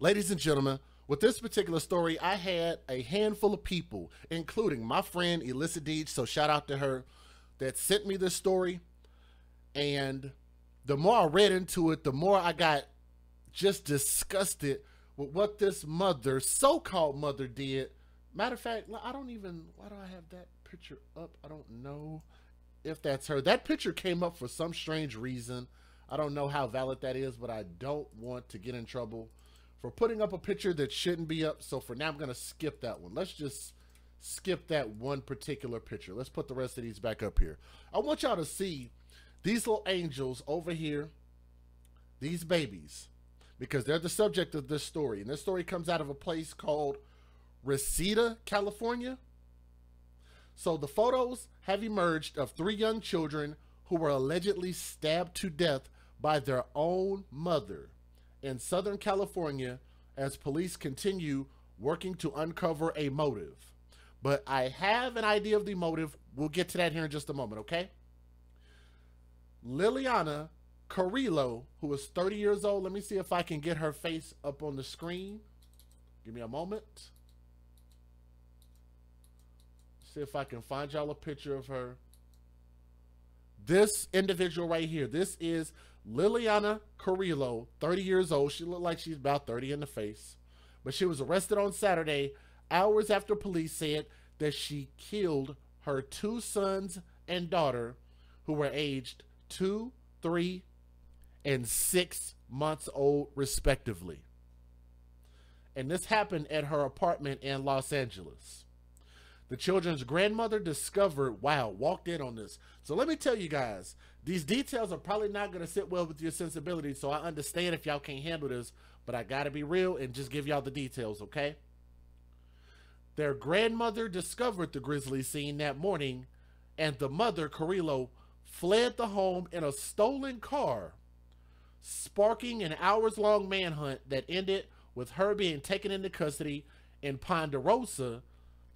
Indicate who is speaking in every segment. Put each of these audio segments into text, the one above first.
Speaker 1: Ladies and gentlemen, with this particular story, I had a handful of people, including my friend Elissa Deej, so shout out to her, that sent me this story. And the more I read into it, the more I got just disgusted with what this mother, so called mother, did. Matter of fact, I don't even, why do I have that picture up? I don't know if that's her. That picture came up for some strange reason. I don't know how valid that is, but I don't want to get in trouble for putting up a picture that shouldn't be up. So for now, I'm going to skip that one. Let's just skip that one particular picture. Let's put the rest of these back up here. I want y'all to see these little angels over here, these babies, because they're the subject of this story. And this story comes out of a place called Reseda, California. So the photos have emerged of three young children who were allegedly stabbed to death by their own mother in Southern California as police continue working to uncover a motive. But I have an idea of the motive. We'll get to that here in just a moment, okay? Liliana Carrillo, who is 30 years old. Let me see if I can get her face up on the screen. Give me a moment. See if I can find y'all a picture of her. This individual right here, this is Liliana Carrillo, 30 years old. She looked like she's about 30 in the face. But she was arrested on Saturday, hours after police said that she killed her two sons and daughter, who were aged two, three, and six months old, respectively. And this happened at her apartment in Los Angeles. The children's grandmother discovered, wow, walked in on this. So let me tell you guys, these details are probably not going to sit well with your sensibility, so I understand if y'all can't handle this, but I got to be real and just give y'all the details, okay? Their grandmother discovered the grisly scene that morning, and the mother, Carrillo, fled the home in a stolen car, sparking an hours long manhunt that ended with her being taken into custody in Ponderosa,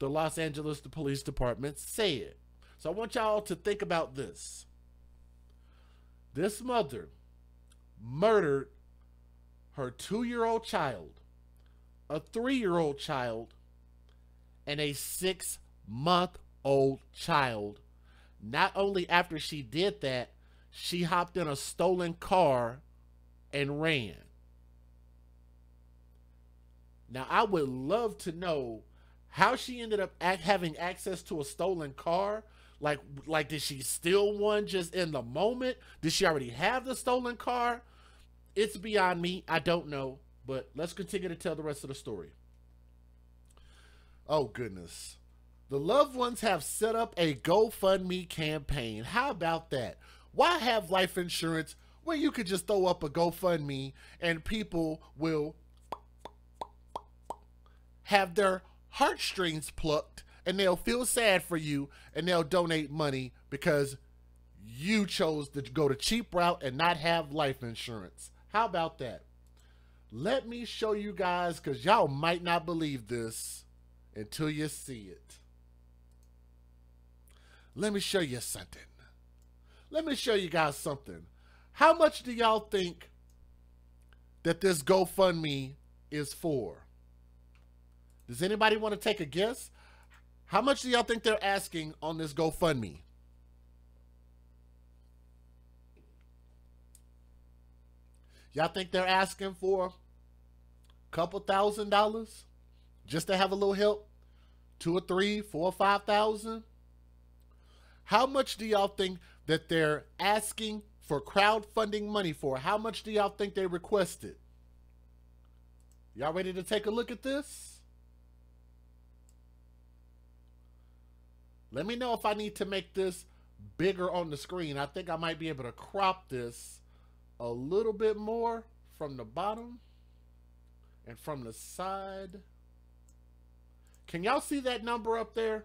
Speaker 1: the Los Angeles Police Department said. So I want y'all to think about this. This mother murdered her two year old child, a three year old child, and a six month old child. Not only after she did that, she hopped in a stolen car and ran. Now, I would love to know how she ended up having access to a stolen car like, like did she steal one just in the moment? Did she already have the stolen car? It's beyond me. I don't know. But let's continue to tell the rest of the story. Oh, goodness. The loved ones have set up a GoFundMe campaign. How about that? Why have life insurance when you could just throw up a GoFundMe and people will have their heartstrings plucked and they'll feel sad for you and they'll donate money because you chose to go the cheap route and not have life insurance. How about that? Let me show you guys because y'all might not believe this until you see it. Let me show you something. Let me show you guys something. How much do y'all think that this GoFundMe is for? Does anybody want to take a guess? How much do y'all think they're asking on this GoFundMe? Y'all think they're asking for a couple thousand dollars just to have a little help? Two or three, four or five thousand? How much do y'all think that they're asking for crowdfunding money for? How much do y'all think they requested? Y'all ready to take a look at this? Let me know if I need to make this bigger on the screen. I think I might be able to crop this a little bit more from the bottom and from the side. Can y'all see that number up there?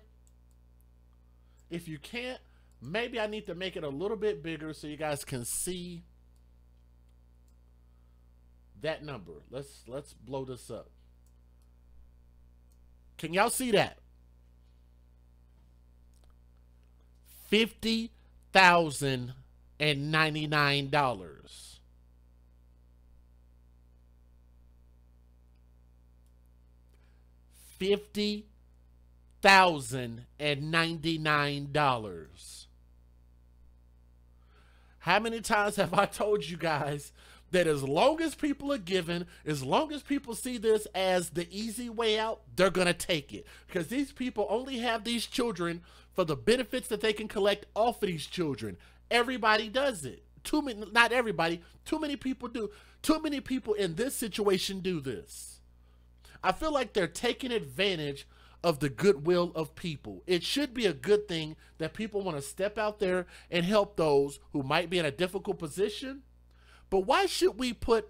Speaker 1: If you can't, maybe I need to make it a little bit bigger so you guys can see that number. Let's let's blow this up. Can y'all see that? Fifty thousand and ninety nine dollars. fifty thousand and ninety nine dollars. How many times have I told you guys that as long as people are given, as long as people see this as the easy way out, they're to take it. Because these people only have these children for the benefits that they can collect off of these children. Everybody does it. Too many, not everybody, too many people do. Too many people in this situation do this. I feel like they're taking advantage of the goodwill of people. It should be a good thing that people want to step out there and help those who might be in a difficult position but why should we put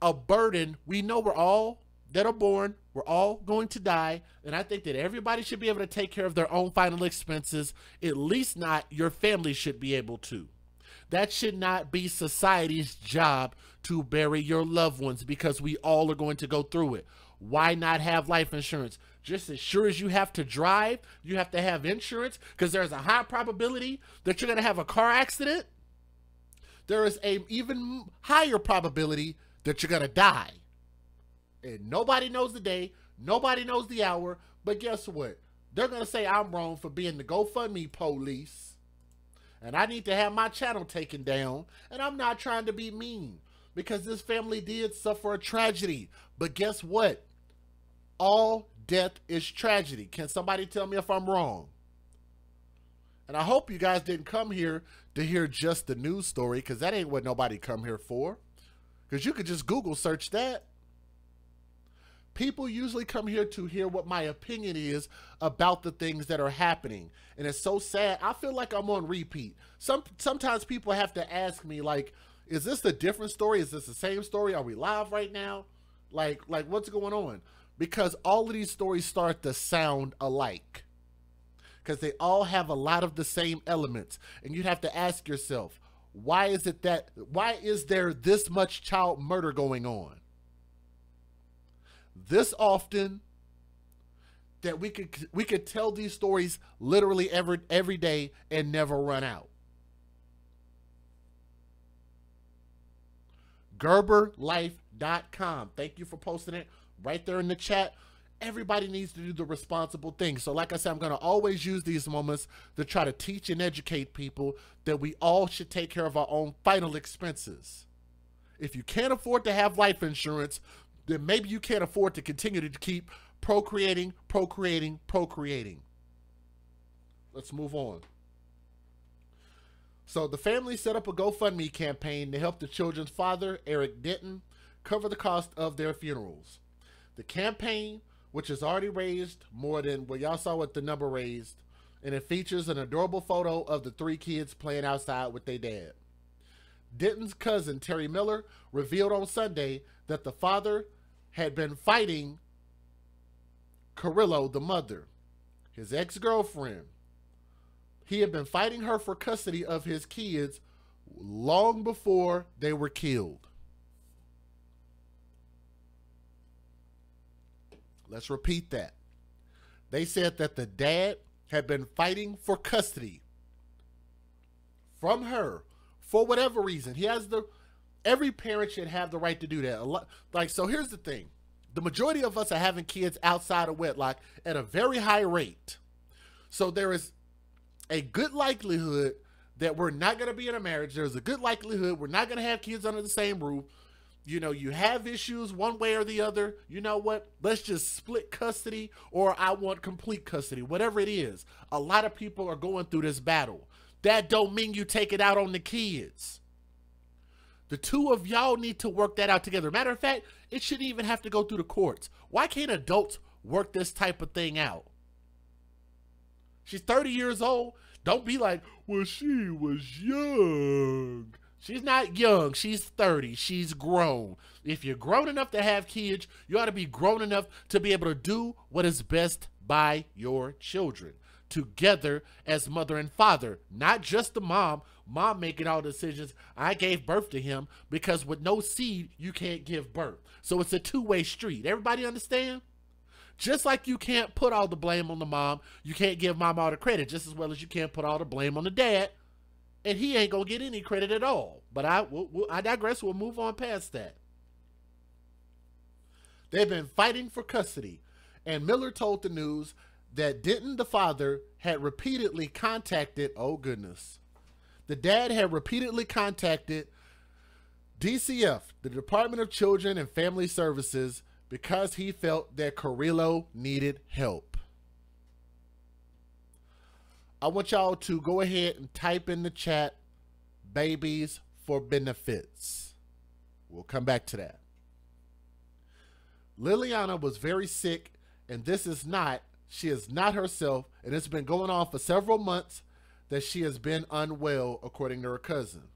Speaker 1: a burden? We know we're all that are born, we're all going to die, and I think that everybody should be able to take care of their own final expenses. At least not your family should be able to. That should not be society's job to bury your loved ones because we all are going to go through it. Why not have life insurance? Just as sure as you have to drive, you have to have insurance because there's a high probability that you're going to have a car accident there is a even higher probability that you're gonna die. And nobody knows the day, nobody knows the hour, but guess what? They're gonna say I'm wrong for being the GoFundMe police. And I need to have my channel taken down. And I'm not trying to be mean because this family did suffer a tragedy. But guess what? All death is tragedy. Can somebody tell me if I'm wrong? And I hope you guys didn't come here to hear just the news story because that ain't what nobody come here for. Because you could just Google search that. People usually come here to hear what my opinion is about the things that are happening. And it's so sad. I feel like I'm on repeat. Some sometimes people have to ask me like, is this a different story? Is this the same story? Are we live right now? Like like what's going on? Because all of these stories start to sound alike because they all have a lot of the same elements. And you'd have to ask yourself, why is it that, why is there this much child murder going on? This often that we could we could tell these stories literally every every day and never run out. GerberLife.com. Thank you for posting it right there in the chat everybody needs to do the responsible thing. So, like I said, I'm going to always use these moments to try to teach and educate people that we all should take care of our own final expenses. If you can't afford to have life insurance, then maybe you can't afford to continue to keep procreating, procreating, procreating. Let's move on. So, the family set up a GoFundMe campaign to help the children's father, Eric Denton, cover the cost of their funerals. The campaign which has already raised more than what y'all saw with the number raised, and it features an adorable photo of the three kids playing outside with their dad. Denton's cousin, Terry Miller, revealed on Sunday that the father had been fighting Carrillo, the mother, his ex girlfriend. He had been fighting her for custody of his kids long before they were killed. Let's repeat that. They said that the dad had been fighting for custody from her for whatever reason. He has the every parent should have the right to do that. A lot, like so here's the thing. The majority of us are having kids outside of wedlock at a very high rate. So there is a good likelihood that we're not going to be in a marriage. There's a good likelihood we're not going to have kids under the same roof you know, you have issues one way or the other, you know what? Let's just split custody or I want complete custody, whatever it is. A lot of people are going through this battle. That don't mean you take it out on the kids. The two of y'all need to work that out together. Matter of fact, it shouldn't even have to go through the courts. Why can't adults work this type of thing out? She's 30 years old. Don't be like, well, she was young. She's not young. She's 30. She's grown. If you're grown enough to have kids, you ought to be grown enough to be able to do what is best by your children together as mother and father, not just the mom. Mom making all decisions. I gave birth to him because with no seed, you can't give birth. So it's a two way street. Everybody understand? Just like you can't put all the blame on the mom, you can't give mom all the credit, just as well as you can't put all the blame on the dad and he ain't gonna get any credit at all. But I, we'll, we'll, I digress. We'll move on past that. They've been fighting for custody, And Miller told the news that Denton, the father, had repeatedly contacted, oh goodness, the dad had repeatedly contacted DCF, the Department of Children and Family Services, because he felt that Carrillo needed help. I want y'all to go ahead and type in the chat babies for benefits. We'll come back to that. Liliana was very sick, and this is not, she is not herself, and it's been going on for several months that she has been unwell, according to her cousin.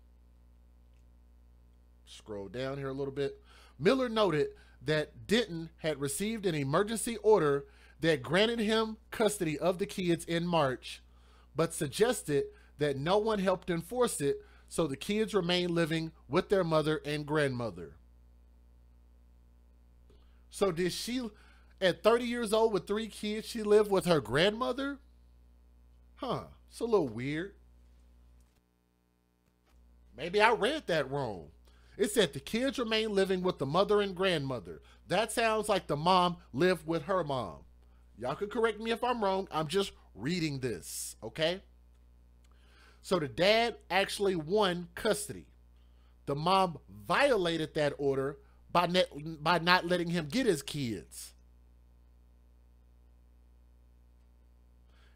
Speaker 1: Scroll down here a little bit. Miller noted that Denton had received an emergency order that granted him custody of the kids in March, but suggested that no one helped enforce it, so the kids remain living with their mother and grandmother. So did she, at 30 years old with three kids, she lived with her grandmother? Huh, it's a little weird. Maybe I read that wrong. It said the kids remain living with the mother and grandmother. That sounds like the mom lived with her mom. Y'all could correct me if I'm wrong. I'm just reading this, okay? So the dad actually won custody. The mom violated that order by, by not letting him get his kids.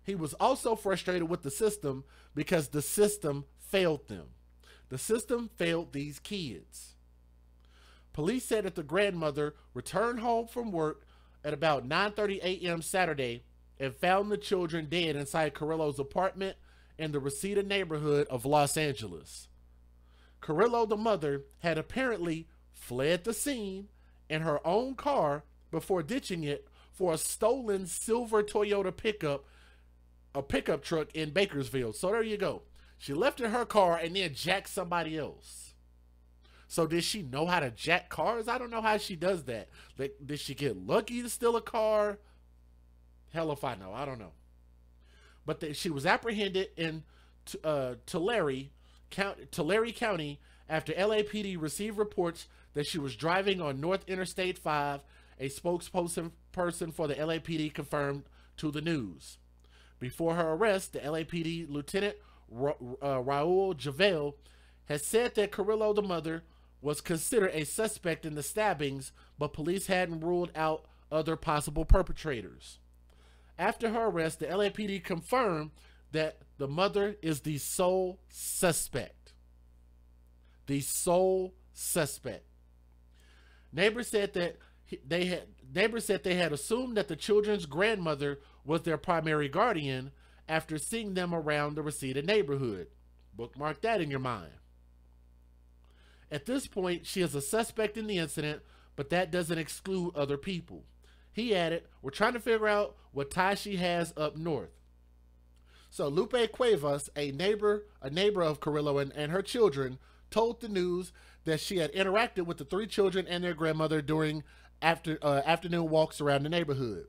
Speaker 1: He was also frustrated with the system because the system failed them. The system failed these kids. Police said that the grandmother returned home from work at about 9:30 a.m. Saturday and found the children dead inside Carrillo's apartment in the Reseda neighborhood of Los Angeles. Carrillo, the mother, had apparently fled the scene in her own car before ditching it for a stolen silver Toyota pickup, a pickup truck in Bakersfield. So there you go. She left in her car and then jacked somebody else. So did she know how to jack cars? I don't know how she does that. Like, did she get lucky to steal a car? Hell if I know. I don't know. But the, she was apprehended in uh, Tulare, County, Tulare County after LAPD received reports that she was driving on North Interstate 5. A spokesperson person for the LAPD confirmed to the news. Before her arrest, the LAPD lieutenant Ra- uh, Raul Jovel has said that Carrillo, the mother, was considered a suspect in the stabbings, but police hadn't ruled out other possible perpetrators. After her arrest, the LAPD confirmed that the mother is the sole suspect. The sole suspect. Neighbors said that they had neighbors said they had assumed that the children's grandmother was their primary guardian after seeing them around the Reseda neighborhood. Bookmark that in your mind. At this point, she is a suspect in the incident, but that doesn't exclude other people. He added, We're trying to figure out what ties she has up north. So Lupe Cuevas, a neighbor, a neighbor of Carrillo and, and her children, told the news that she had interacted with the three children and their grandmother during after uh, afternoon walks around the neighborhood.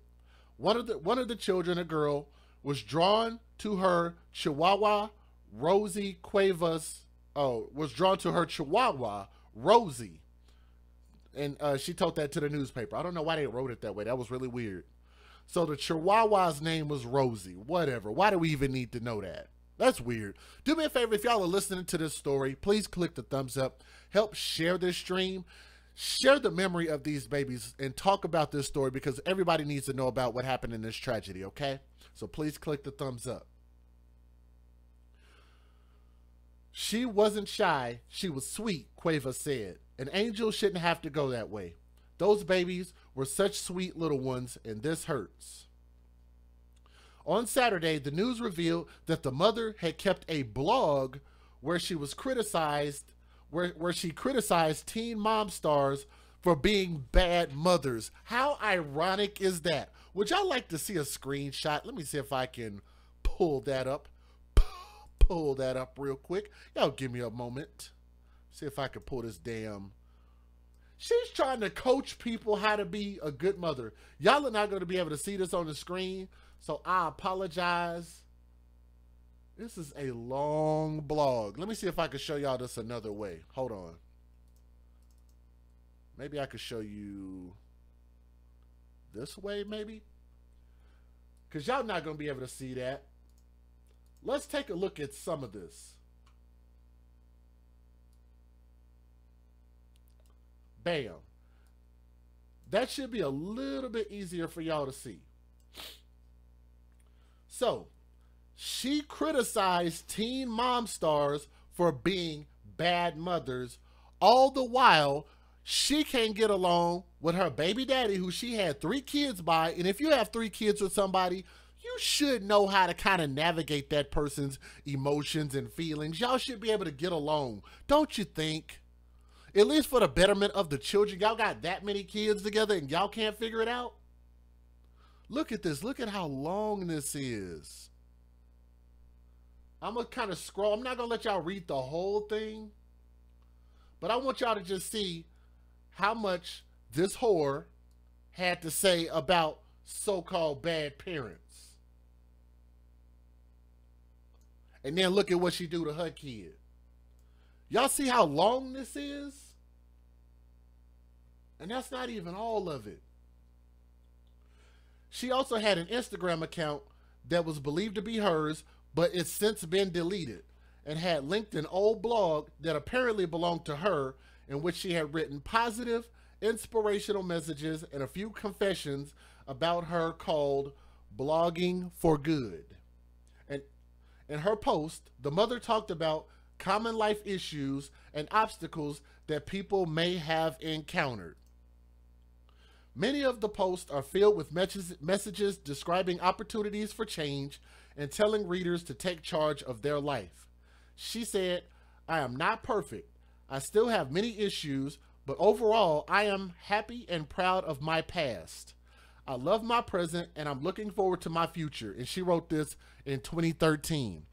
Speaker 1: One of the one of the children, a girl, was drawn to her Chihuahua, Rosie Cuevas. Oh, was drawn to her Chihuahua, Rosie. And uh, she told that to the newspaper. I don't know why they wrote it that way. That was really weird. So the Chihuahua's name was Rosie. Whatever. Why do we even need to know that? That's weird. Do me a favor if y'all are listening to this story, please click the thumbs up. Help share this stream. Share the memory of these babies and talk about this story because everybody needs to know about what happened in this tragedy, okay? So please click the thumbs up. She wasn't shy, she was sweet, Cueva said. An angel shouldn't have to go that way. Those babies were such sweet little ones, and this hurts. On Saturday, the news revealed that the mother had kept a blog where she was criticized, where, where she criticized teen mom stars for being bad mothers. How ironic is that? Would y'all like to see a screenshot? Let me see if I can pull that up. Pull that up real quick. Y'all give me a moment. See if I can pull this damn. She's trying to coach people how to be a good mother. Y'all are not going to be able to see this on the screen, so I apologize. This is a long blog. Let me see if I can show y'all this another way. Hold on. Maybe I could show you this way, maybe? because y'all not going to be able to see that. Let's take a look at some of this. Bam. That should be a little bit easier for y'all to see. So, she criticized teen mom stars for being bad mothers, all the while she can't get along with her baby daddy, who she had three kids by. And if you have three kids with somebody, you should know how to kind of navigate that person's emotions and feelings. Y'all should be able to get along, don't you think? At least for the betterment of the children. Y'all got that many kids together and y'all can't figure it out? Look at this. Look at how long this is. I'm to kind of scroll. I'm not to let y'all read the whole thing. But I want y'all to just see how much this whore had to say about so-called bad parents. And then look at what she do to her kid. Y'all see how long this is? And that's not even all of it. She also had an Instagram account that was believed to be hers, but it's since been deleted and had linked an old blog that apparently belonged to her in which she had written positive, inspirational messages and a few confessions about her called Blogging for Good. And in her post, the mother talked about common life issues and obstacles that people may have encountered. Many of the posts are filled with messages describing opportunities for change and telling readers to take charge of their life. She said, I am not perfect. I still have many issues, but overall, I am happy and proud of my past. I love my present and I'm looking forward to my future. And she wrote this in 2013.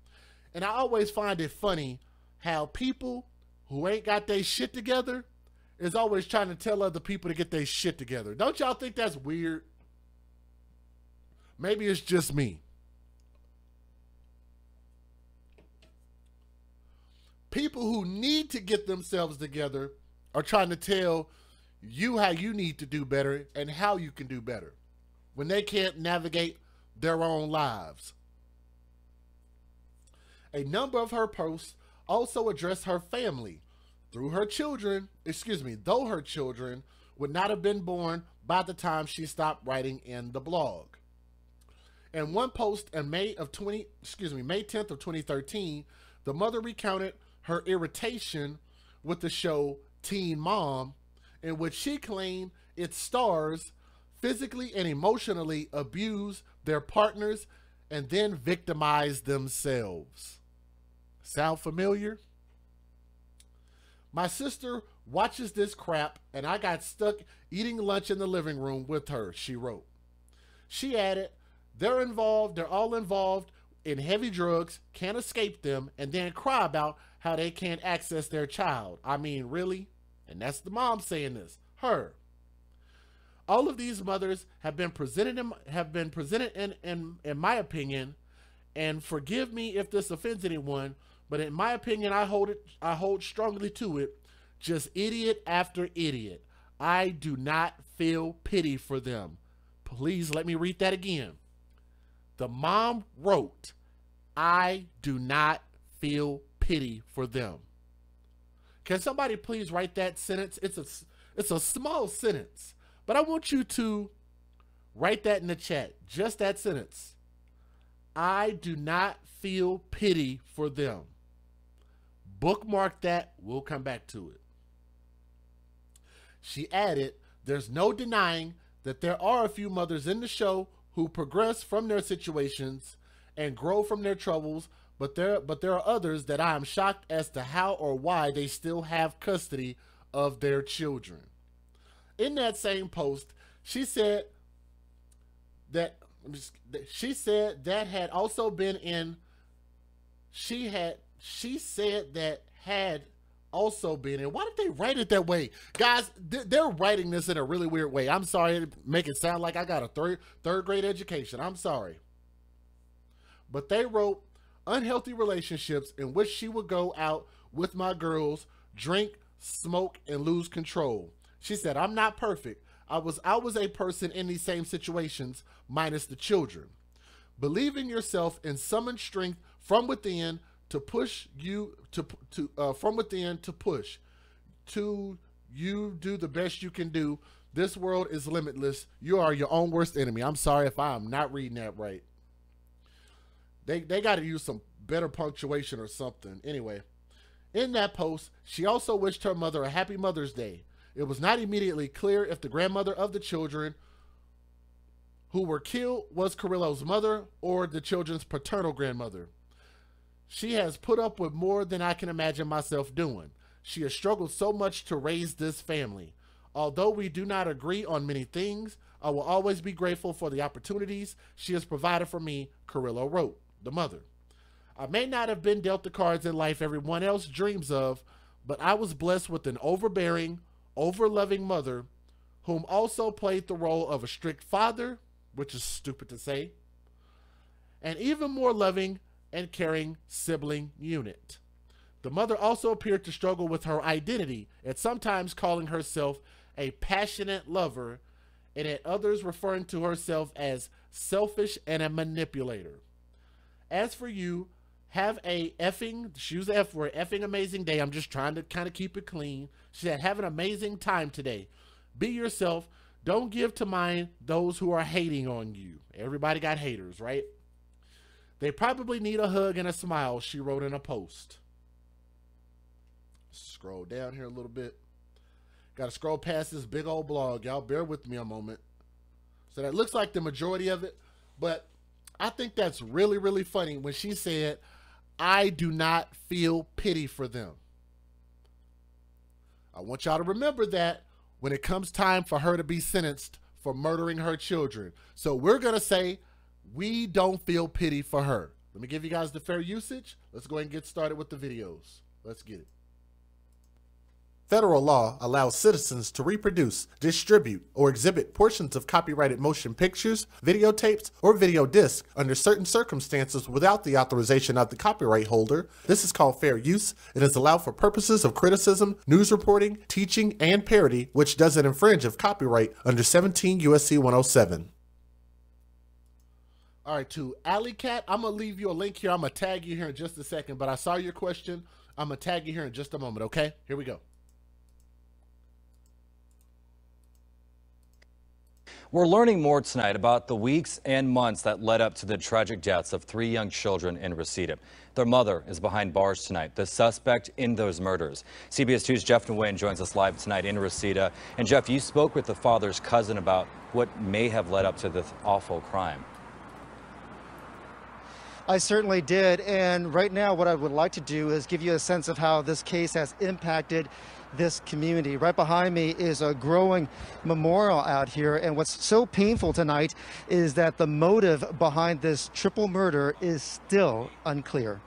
Speaker 1: And I always find it funny how people who ain't got their shit together is always trying to tell other people to get their shit together. Don't y'all think that's weird? Maybe it's just me. People who need to get themselves together are trying to tell you how you need to do better and how you can do better when they can't navigate their own lives. A number of her posts also address her family through her children, excuse me, though her children would not have been born by the time she stopped writing in the blog. In one post in May of 20, excuse me, May 10th of 2013, the mother recounted her irritation with the show Teen Mom, in which she claimed its stars physically and emotionally abuse their partners and then victimize themselves. Sound familiar? My sister watches this crap, and I got stuck eating lunch in the living room with her, she wrote. She added, They're involved, they're all involved in heavy drugs, can't escape them, and then cry about how they can't access their child. I mean, really? And that's the mom saying this. Her. All of these mothers have been presented in, have been presented in, in in my opinion, and forgive me if this offends anyone, but in my opinion, I hold it I hold strongly to it. Just idiot after idiot. I do not feel pity for them. Please let me read that again. The mom wrote, I do not feel pity for them. Can somebody please write that sentence? It's a it's a small sentence, but I want you to write that in the chat. Just that sentence. I do not feel pity for them. Bookmark that. We'll come back to it. She added, There's no denying that there are a few mothers in the show who progress from their situations and grow from their troubles, but there but there are others that I am shocked as to how or why they still have custody of their children. In that same post, she said that she said that had also been in she had she said that had also been in. Why did they write it that way? Guys, they're writing this in a really weird way. I'm sorry to make it sound like I got a third third grade education. I'm sorry. But they wrote unhealthy relationships in which she would go out with my girls, drink, smoke, and lose control. She said, I'm not perfect. I was I was a person in these same situations, minus the children. Believe in yourself and summon strength from within to push you to to uh, from within to push to you do the best you can do. This world is limitless. You are your own worst enemy. I'm sorry if I'm not reading that right. They they got to use some better punctuation or something. Anyway, in that post, she also wished her mother a happy Mother's Day. It was not immediately clear if the grandmother of the children who were killed was Carrillo's mother or the children's paternal grandmother. She has put up with more than I can imagine myself doing. She has struggled so much to raise this family. Although we do not agree on many things, I will always be grateful for the opportunities she has provided for me, Carrillo wrote, the mother. I may not have been dealt the cards in life everyone else dreams of, but I was blessed with an overbearing, overloving mother whom also played the role of a strict father, which is stupid to say, and even more loving and caring sibling unit. The mother also appeared to struggle with her identity, at sometimes calling herself a passionate lover, and at others referring to herself as selfish and a manipulator. As for you, have a effing, she used the F word, effing amazing day. I'm just trying to kind of keep it clean. She said, have an amazing time today. Be yourself. Don't give to mind those who are hating on you. Everybody got haters, right? They probably need a hug and a smile, she wrote in a post. Scroll down here a little bit. Got to scroll past this big old blog. Y'all bear with me a moment. So that looks like the majority of it, but I think that's really, really funny when she said, I do not feel pity for them. I want y'all to remember that when it comes time for her to be sentenced for murdering her children. So we're going to say we don't feel pity for her. Let me give you guys the fair usage. Let's go ahead and get started with the videos. Let's get it. Federal law allows citizens to reproduce, distribute, or exhibit portions of copyrighted motion pictures, videotapes, or video discs under certain circumstances without the authorization of the copyright holder. This is called fair use. And is allowed for purposes of criticism, news reporting, teaching, and parody, which doesn't infringe of copyright under 17 USC 107. All right, to Alley Cat, I'm gonna leave you a link here. I'm gonna tag you here in just a second, but I saw your question. I'm gonna tag you here in just a moment, okay? Here we go.
Speaker 2: We're learning more tonight about the weeks and months that led up to the tragic deaths of three young children in Reseda. Their mother is behind bars tonight, the suspect in those murders. CBS 2's Jeff Nguyen joins us live tonight in Reseda. And Jeff, you spoke with the father's cousin about what may have led up to this awful crime.
Speaker 3: I certainly did. And right now, what I would like to do is give you a sense of how this case has impacted this community. Right behind me is a growing memorial out here. And what's so painful tonight is that the motive behind this triple murder is still unclear.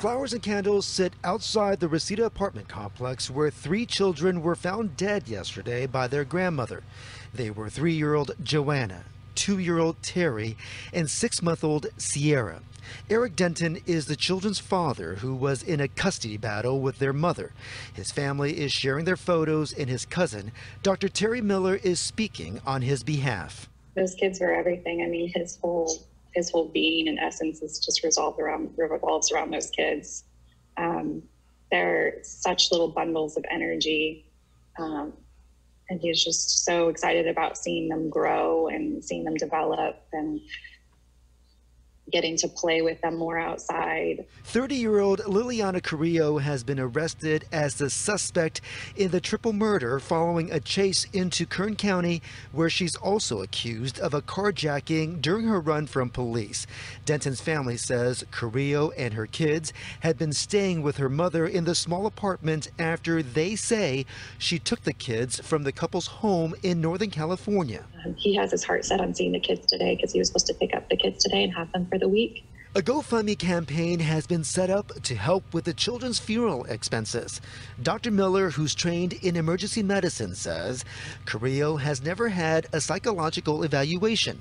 Speaker 3: Flowers and candles sit outside the Reseda apartment complex where three children were found dead yesterday by their grandmother. They were three year old Joanna, two year old Terry, and six month old Sierra. Eric Denton is the children's father who was in a custody battle with their mother. His family is sharing their photos, and his cousin, Dr. Terry Miller, is speaking on his behalf.
Speaker 4: Those kids were everything. I mean, his whole his whole being and essence is just resolved around revolves around those kids. Um, they're such little bundles of energy. Um, and he's just so excited about seeing them grow and seeing them develop and getting to play with them more outside.
Speaker 3: 30 year old Liliana Carrillo has been arrested as the suspect in the triple murder following a chase into Kern County, where she's also accused of a carjacking during her run from police. Denton's family says Carrillo and her kids had been staying with her mother in the small apartment after they say she took the kids from the couple's home in Northern California.
Speaker 4: Um, he has his heart set on seeing the kids today because he was supposed to pick up the kids today and have them for the week.
Speaker 3: A GoFundMe campaign has been set up to help with the children's funeral expenses. Dr. Miller, who's trained in emergency medicine, says Carrillo has never had a psychological evaluation.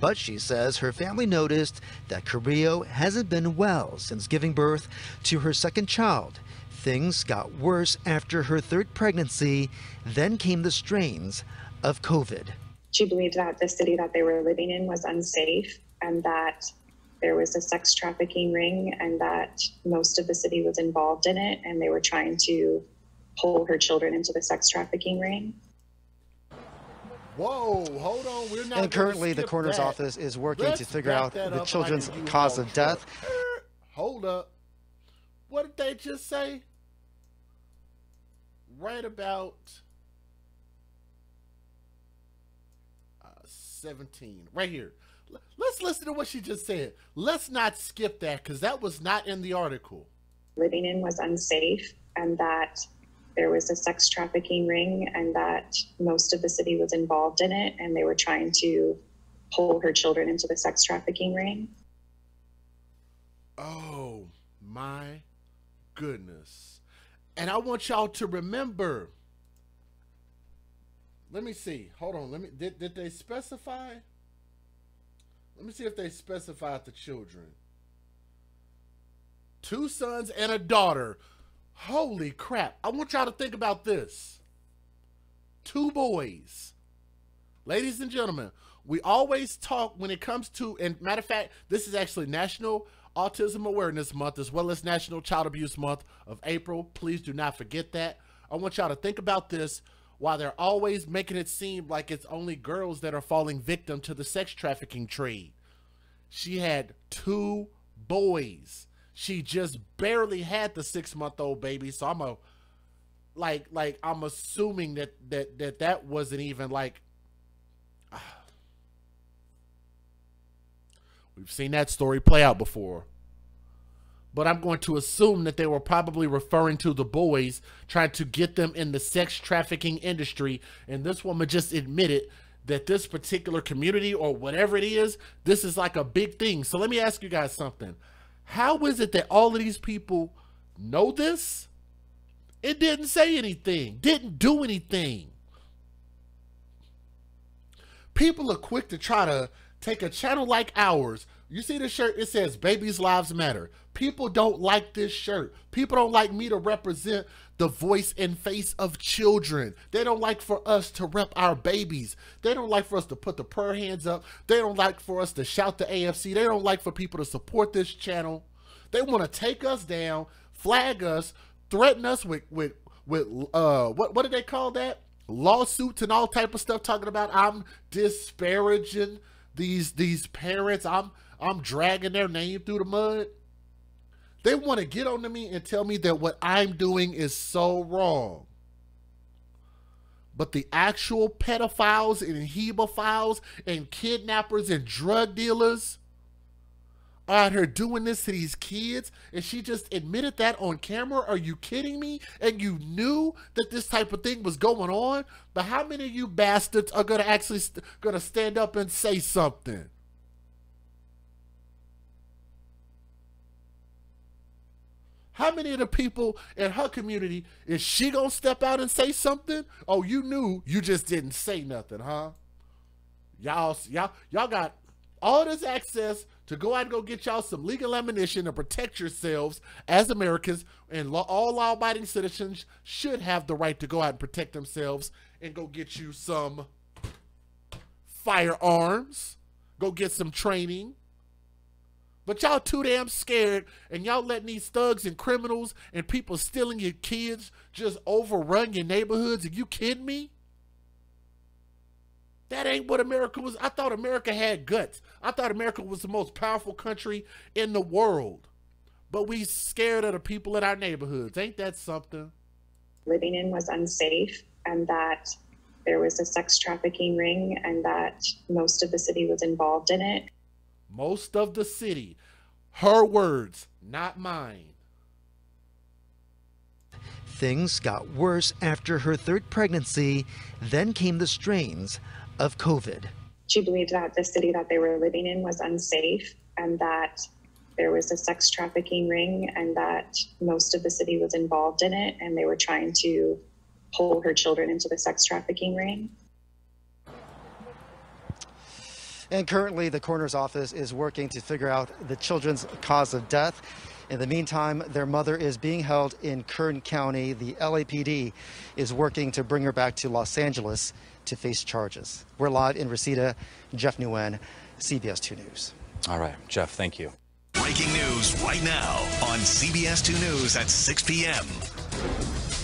Speaker 3: But she says her family noticed that Carrillo hasn't been well since giving birth to her second child. Things got worse after her third pregnancy, then came the strains of COVID.
Speaker 4: She believed that the city that they were living in was unsafe and that there was a sex trafficking ring and that most of the city was involved in it and they were trying to pull her children into the sex trafficking ring.
Speaker 1: Whoa, hold on. We're not.
Speaker 3: And currently, the coroner's
Speaker 1: that.
Speaker 3: office is working
Speaker 1: Let's
Speaker 3: to figure out the children's cause of death.
Speaker 1: Er, Hold up. What did they just say? Right about uh, 17. Right here. Let's listen to what she just said. Let's not skip that because that was not in the article.
Speaker 4: living in was unsafe and that there was a sex trafficking ring and that most of the city was involved in it and they were trying to pull her children into the sex trafficking ring.
Speaker 1: Oh my goodness. And I want y'all to remember. Let me see. Hold on. Let me did, did they specify? Let me see if they specified the children. Two sons and a daughter. Holy crap. I want y'all to think about this. Two boys. Ladies and gentlemen, we always talk when it comes to, and matter of fact, this is actually National Autism Awareness Month as well as National Child Abuse Month of April. Please do not forget that. I want y'all to think about this while they're always making it seem like it's only girls that are falling victim to the sex trafficking trade. She had two boys. She just barely had the six month old baby. So I'm a like like I'm assuming that that that that wasn't even like We've seen that story play out before. But I'm going to assume that they were probably referring to the boys, trying to get them in the sex trafficking industry. And this woman just admitted that this particular community or whatever it is, this is like a big thing. So let me ask you guys something. How is it that all of these people know this? It didn't say anything, didn't do anything. People are quick to try to take a channel like ours. You see the shirt? It says Babies Lives Matter. People don't like this shirt. People don't like me to represent the voice and face of children. They don't like for us to rep our babies. They don't like for us to put the prayer hands up. They don't like for us to shout the AFC. They don't like for people to support this channel. They want to take us down, flag us, threaten us with with with uh what what do they call that? Lawsuits and all type of stuff talking about I'm disparaging these these parents. I'm I'm dragging their name through the mud. They want to get onto me and tell me that what I'm doing is so wrong. But the actual pedophiles and hebophiles and kidnappers and drug dealers are out here doing this to these kids, and she just admitted that on camera. Are you kidding me? And you knew that this type of thing was going on. But how many of you bastards are gonna actually st- gonna stand up and say something? How many of the people in her community is she gonna step out and say something? Oh, you knew, you just didn't say nothing, huh? Y'all, y'all, y'all got all this access to go out and go get y'all some legal ammunition to protect yourselves as Americans, and law, all law-abiding citizens should have the right to go out and protect themselves and go get you some firearms, go get some training. But y'all too damn scared, and y'all letting these thugs and criminals and people stealing your kids just overrun your neighborhoods. Are you kidding me? That ain't what America was. I thought America had guts. I thought America was the most powerful country in the world. But we scared of the people in our neighborhoods. Ain't that something?
Speaker 4: Living in was unsafe and that there was a sex trafficking ring and that most of the city was involved in it.
Speaker 1: Most of the city. Her words, not mine.
Speaker 3: Things got worse after her third pregnancy. Then came the strains of COVID.
Speaker 4: She believed that the city that they were living in was unsafe and that there was a sex trafficking ring and that most of the city was involved in it and they were trying to pull her children into the sex trafficking ring.
Speaker 3: And currently, the coroner's office is working to figure out the children's cause of death. In the meantime, their mother is being held in Kern County. The LAPD is working to bring her back to Los Angeles to face charges. We're live in Reseda. Jeff Nguyen, CBS 2 News.
Speaker 2: All right, Jeff, thank you.
Speaker 5: Breaking news right now on CBS 2 News at 6 p.m.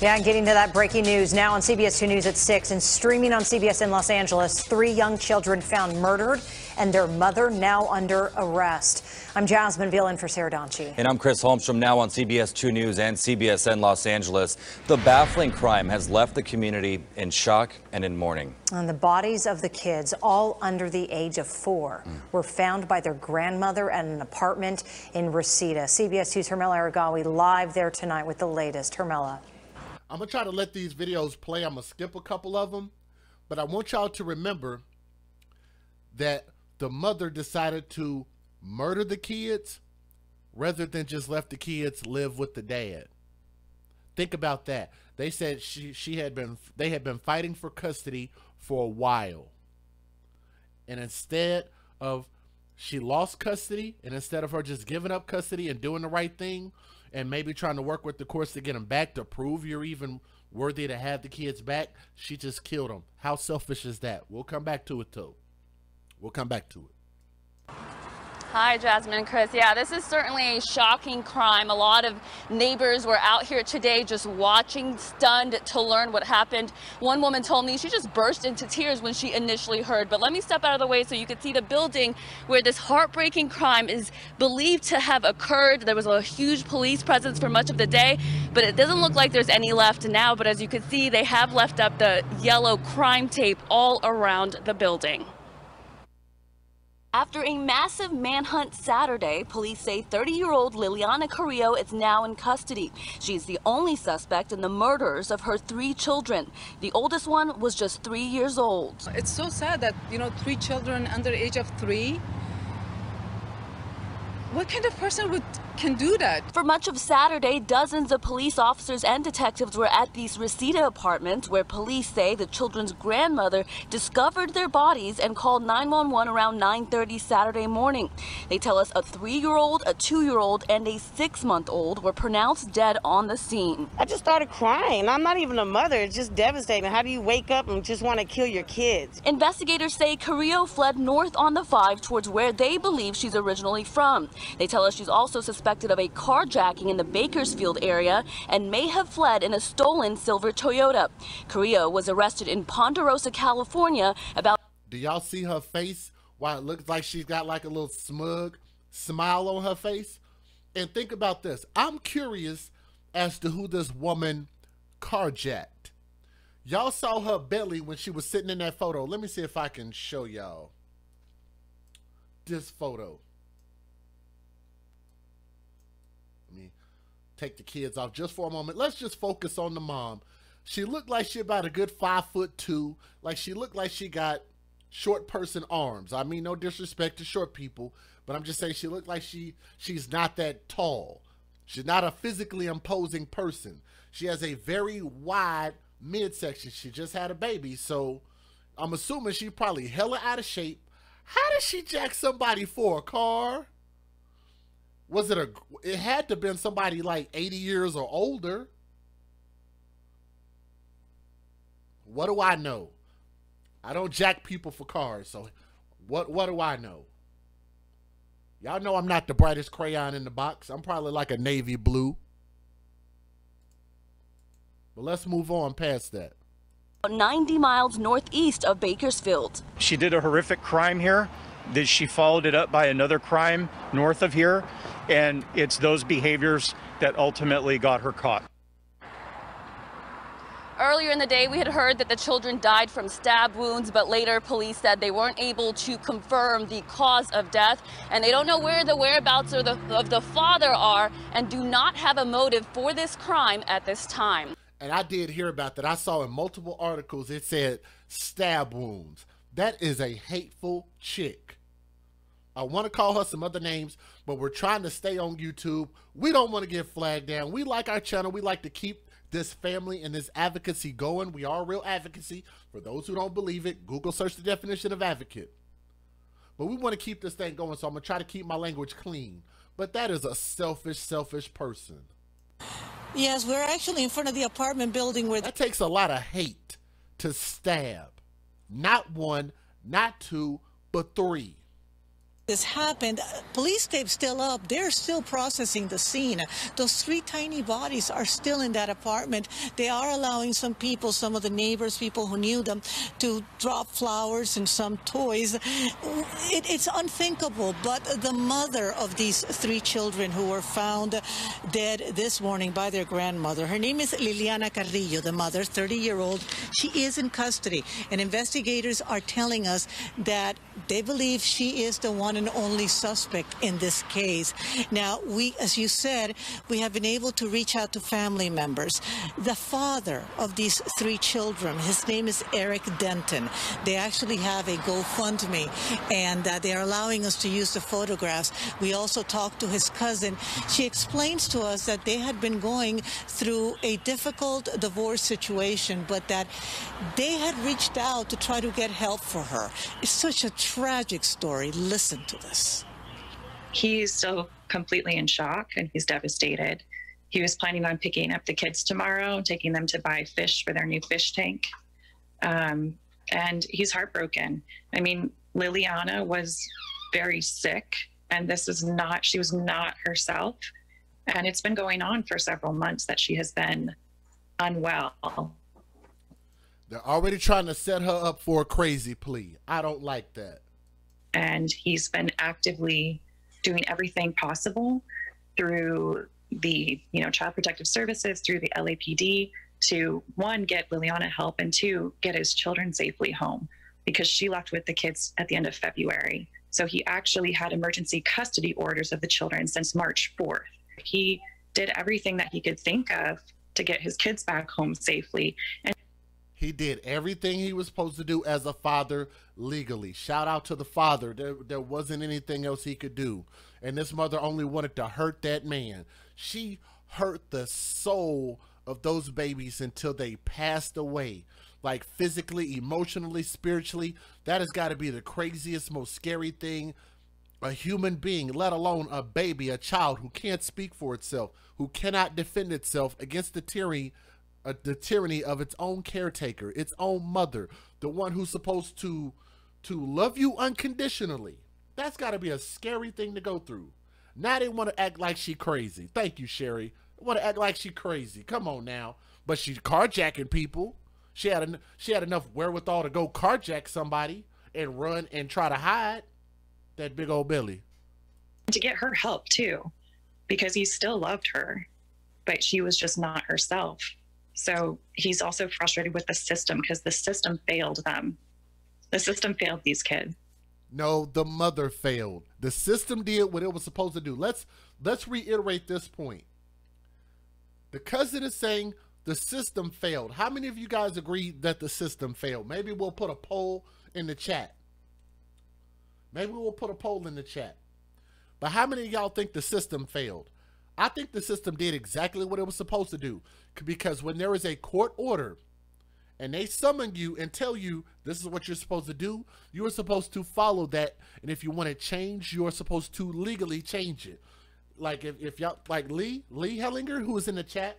Speaker 6: Yeah, getting to that breaking news now on CBS 2 News at 6 and streaming on CBS in Los Angeles. Three young children found murdered and their mother now under arrest. I'm Jasmine Viel for Sara Donchey.
Speaker 2: And I'm Chris Holmstrom now on CBS 2 News and CBSN Los Angeles. The baffling crime has left the community in shock and in mourning.
Speaker 6: And the bodies of the kids, all under the age of four, mm. were found by their grandmother at an apartment in Reseda. CBS 2's Hermela Aragawi live there tonight with the latest. Hermela.
Speaker 1: I'm to try to let these videos play. I'm to skip a couple of them. But I want y'all to remember that the mother decided to murder the kids rather than just let the kids live with the dad. Think about that. They said she she had been they had been fighting for custody for a while. And instead of she lost custody and instead of her just giving up custody and doing the right thing, and maybe trying to work with the courts to get them back to prove you're even worthy to have the kids back, she just killed them. How selfish is that? We'll come back to it too. We'll come back to it.
Speaker 7: Hi, Jasmine and Chris. Yeah, this is certainly a shocking crime. A lot of neighbors were out here today just watching, stunned to learn what happened. One woman told me she just burst into tears when she initially heard. But let me step out of the way so you can see the building where this heartbreaking crime is believed to have occurred. There was a huge police presence for much of the day, but it doesn't look like there's any left now. But as you can see, they have left up the yellow crime tape all around the building. After a massive manhunt Saturday, police say 30-year-old Liliana Carrillo is now in custody. She's the only suspect in the murders of her three children. The oldest one was just three years old.
Speaker 8: It's so sad that, you know, three children under the age of three what kind of person would can do that?
Speaker 7: For much of Saturday, dozens of police officers and detectives were at these Reseda apartments where police say the children's grandmother discovered their bodies and called 911 around 9:30 Saturday morning. They tell us a 3-year-old, a 2-year-old, and a 6-month-old were pronounced dead on the scene.
Speaker 9: I just started crying. I'm not even a mother. It's just devastating. How do you wake up and just want to kill your kids?
Speaker 7: Investigators say Carrillo fled north on the 5 towards where they believe she's originally from. They tell us she's also suspected of a carjacking in the Bakersfield area and may have fled in a stolen silver Toyota. Carrillo was arrested in Ponderosa, California about.
Speaker 1: Do y'all see her face? Why it looks like she's got like a little smug smile on her face? And think about this. I'm curious as to who this woman carjacked. Y'all saw her belly when she was sitting in that photo. Let me see if I can show y'all this photo. Take the kids off just for a moment. Let's just focus on the mom. She looked like she about a good five foot two. Like she looked like she got short person arms. I mean, no disrespect to short people, but I'm just saying she looked like she she's not that tall. She's not a physically imposing person. She has a very wide midsection. She just had a baby, so I'm assuming she probably hella out of shape. How did she jack somebody for a car? Was it a it had to have been somebody like 80 years or older. What do i know? I don't jack people for cars so what what do i know? Y'all know i'm not the brightest crayon in the box. I'm probably like a navy blue. But let's move on past that.
Speaker 7: 90 miles northeast of bakersfield.
Speaker 10: She did a horrific crime here that she followed it up by another crime north of here and it's those behaviors that ultimately got her caught.
Speaker 7: Earlier in the day, we had heard that the children died from stab wounds, but later police said they weren't able to confirm the cause of death, and they don't know where the whereabouts of the, of the father are and do not have a motive for this crime at this time.
Speaker 1: And I did hear about that. I saw in multiple articles it said stab wounds. That is a hateful chick. I want to call her some other names, but we're trying to stay on YouTube. We don't want to get flagged down. We like our channel. We like to keep this family and this advocacy going. We are real advocacy. For those who don't believe it, Google search the definition of advocate. But we want to keep this thing going, so I'm going to try to keep my language clean. But that is a selfish, selfish person.
Speaker 11: Yes, we're actually in front of the apartment building where...
Speaker 1: That takes a lot of hate to stab. Not one, not two, but three.
Speaker 11: This happened. Police tape still up. They're still processing the scene. Those three tiny bodies are still in that apartment. They are allowing some people, some of the neighbors, people who knew them, to drop flowers and some toys. It, it's unthinkable. But the mother of these three children who were found dead this morning by their grandmother, her name is Liliana Carrillo, the mother, 30 year old. She is in custody. And investigators are telling us that they believe she is the one and only suspect in this case. Now, we, as you said, we have been able to reach out to family members. The father of these three children, his name is Eric Denton. They actually have a GoFundMe, and uh, they are allowing us to use the photographs. We also talked to his cousin. She explains to us that they had been going through a difficult divorce situation, but that they had reached out to try to get help for her. It's such a tragic story. Listen to this.
Speaker 12: He's still completely in shock and he's devastated. He was planning on picking up the kids tomorrow, and taking them to buy fish for their new fish tank. Um, and he's heartbroken. I mean, Liliana was very sick, and this is not, she was not herself. And it's been going on for several months that she has been unwell.
Speaker 1: They're already trying to set her up for a crazy plea. I don't like that.
Speaker 12: And he's been actively doing everything possible through the, you know, Child Protective Services, through the LAPD to one, get Liliana help and two, get his children safely home because she left with the kids at the end of February. So he actually had emergency custody orders of the children since March 4th. He did everything that he could think of to get his kids back home safely. And
Speaker 1: he did everything he was supposed to do as a father legally. Shout out to the father. There, there wasn't anything else he could do. And this mother only wanted to hurt that man. She hurt the soul of those babies until they passed away. Like physically, emotionally, spiritually. That has got to be the craziest, most scary thing a human being, let alone a baby, a child who can't speak for itself, who cannot defend itself against the tyranny uh, the tyranny of its own caretaker, its own mother, the one who's supposed to to love you unconditionally. That's got to be a scary thing to go through. Now they want to act like she crazy. Thank you, Sherry. Want to act like she crazy. Come on now. But she's carjacking people. She had she had enough wherewithal to go carjack somebody and run and try to hide that big old Billy.
Speaker 12: To get her help too, because he still loved her, but she was just not herself. So he's also frustrated with the system because the system failed them. The system failed these kids.
Speaker 1: No, the mother failed. The system did what it was supposed to do. Let's let's reiterate this point. The cousin is saying the system failed. How many of you guys agree that the system failed? Maybe we'll put a poll in the chat. Maybe we'll put a poll in the chat. But how many of y'all think the system failed? I think the system did exactly what it was supposed to do because when there is a court order and they summon you and tell you this is what you're supposed to do, you are supposed to follow that. And if you want to change, you are supposed to legally change it. Like if, if y'all like Lee Lee Hellinger, who is in the chat,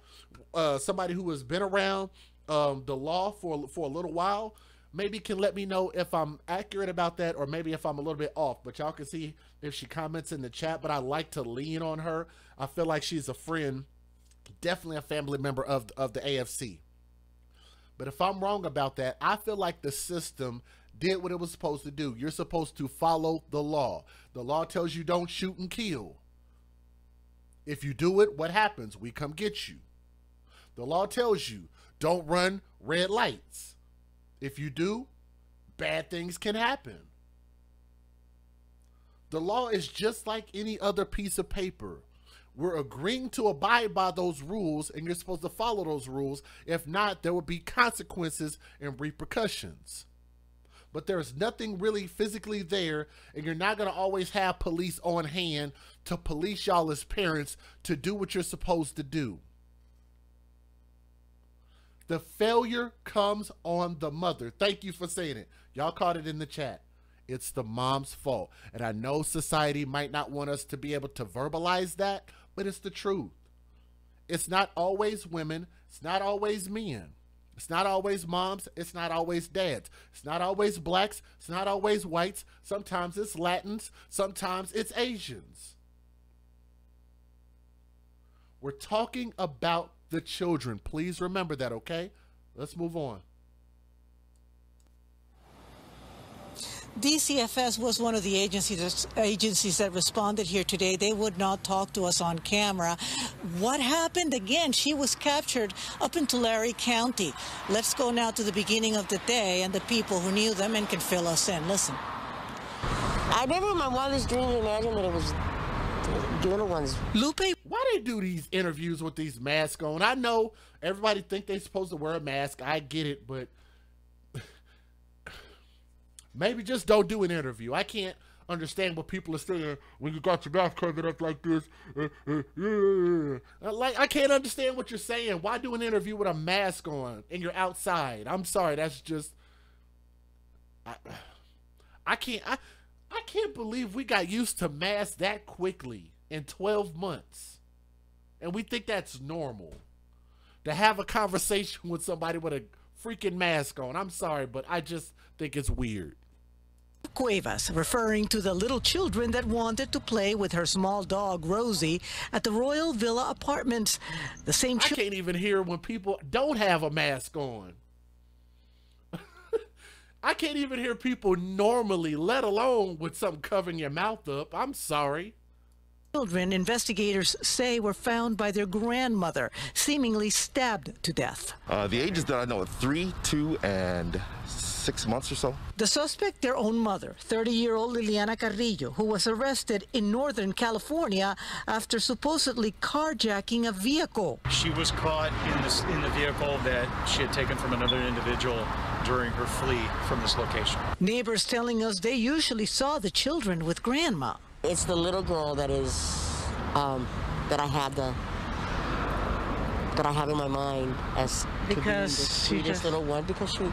Speaker 1: uh, somebody who has been around um, the law for for a little while, maybe can let me know if I'm accurate about that or maybe if I'm a little bit off. But y'all can see if she comments in the chat. But I like to lean on her. I feel like she's a friend, definitely a family member of of the AFC. But if I'm wrong about that, I feel like the system did what it was supposed to do. You're supposed to follow the law. The law tells you don't shoot and kill. If you do it, what happens? We come get you. The law tells you don't run red lights. If you do, bad things can happen. The law is just like any other piece of paper. We're agreeing to abide by those rules, and you're supposed to follow those rules. If not, there will be consequences and repercussions. But there's nothing really physically there, and you're not going to always have police on hand to police y'all as parents to do what you're supposed to do. The failure comes on the mother. Thank you for saying it. Y'all caught it in the chat. It's the mom's fault. And I know society might not want us to be able to verbalize that, but it's the truth. It's not always women, it's not always men. It's not always moms. It's not always dads. It's not always blacks. It's not always whites. Sometimes it's Latins. Sometimes it's Asians. We're talking about the children. Please remember that, okay? Let's move on.
Speaker 11: DCFS was one of the agencies agencies that responded here today. They would not talk to us on camera. What happened again? She was captured up in Tulare County. Let's go now to the beginning of the day and the people who knew them and can fill us in. Listen.
Speaker 13: I never in my wildest dreams imagined that it was the little ones.
Speaker 1: Lupe, why they do these interviews with these masks on? I know everybody think they're supposed to wear a mask. I get it, but maybe just don't do an interview. I can't understand what people are saying when you got your mouth covered up like this. Uh, uh, uh, like I can't understand what you're saying. Why do an interview with a mask on and you're outside? I'm sorry, that's just I, I can't I I can't believe we got used to masks that quickly in 12 months. And we think that's normal. To have a conversation with somebody with a freaking mask on. I'm sorry, but I just think it's weird.
Speaker 11: Cuevas, referring to the little children that wanted to play with her small dog Rosie at the Royal Villa Apartments. The same.
Speaker 1: I can't even hear when people don't have a mask on. I can't even hear people normally, let alone with something covering your mouth up. I'm sorry.
Speaker 11: Children, investigators say, were found by their grandmother, seemingly stabbed to death.
Speaker 14: Uh, the ages that I know are three, two, and six months or so.
Speaker 11: The suspect, their own mother, 30-year-old Liliana Carrillo, who was arrested in Northern California after supposedly carjacking a vehicle.
Speaker 10: She was caught in, this, in the vehicle that she had taken from another individual during her flee from this location.
Speaker 11: Neighbors telling us they usually saw the children with grandma.
Speaker 13: It's the little girl that is, um, that I had the, that I have in my mind as
Speaker 11: because
Speaker 13: the
Speaker 11: she
Speaker 13: sweetest
Speaker 11: just...
Speaker 13: little one because she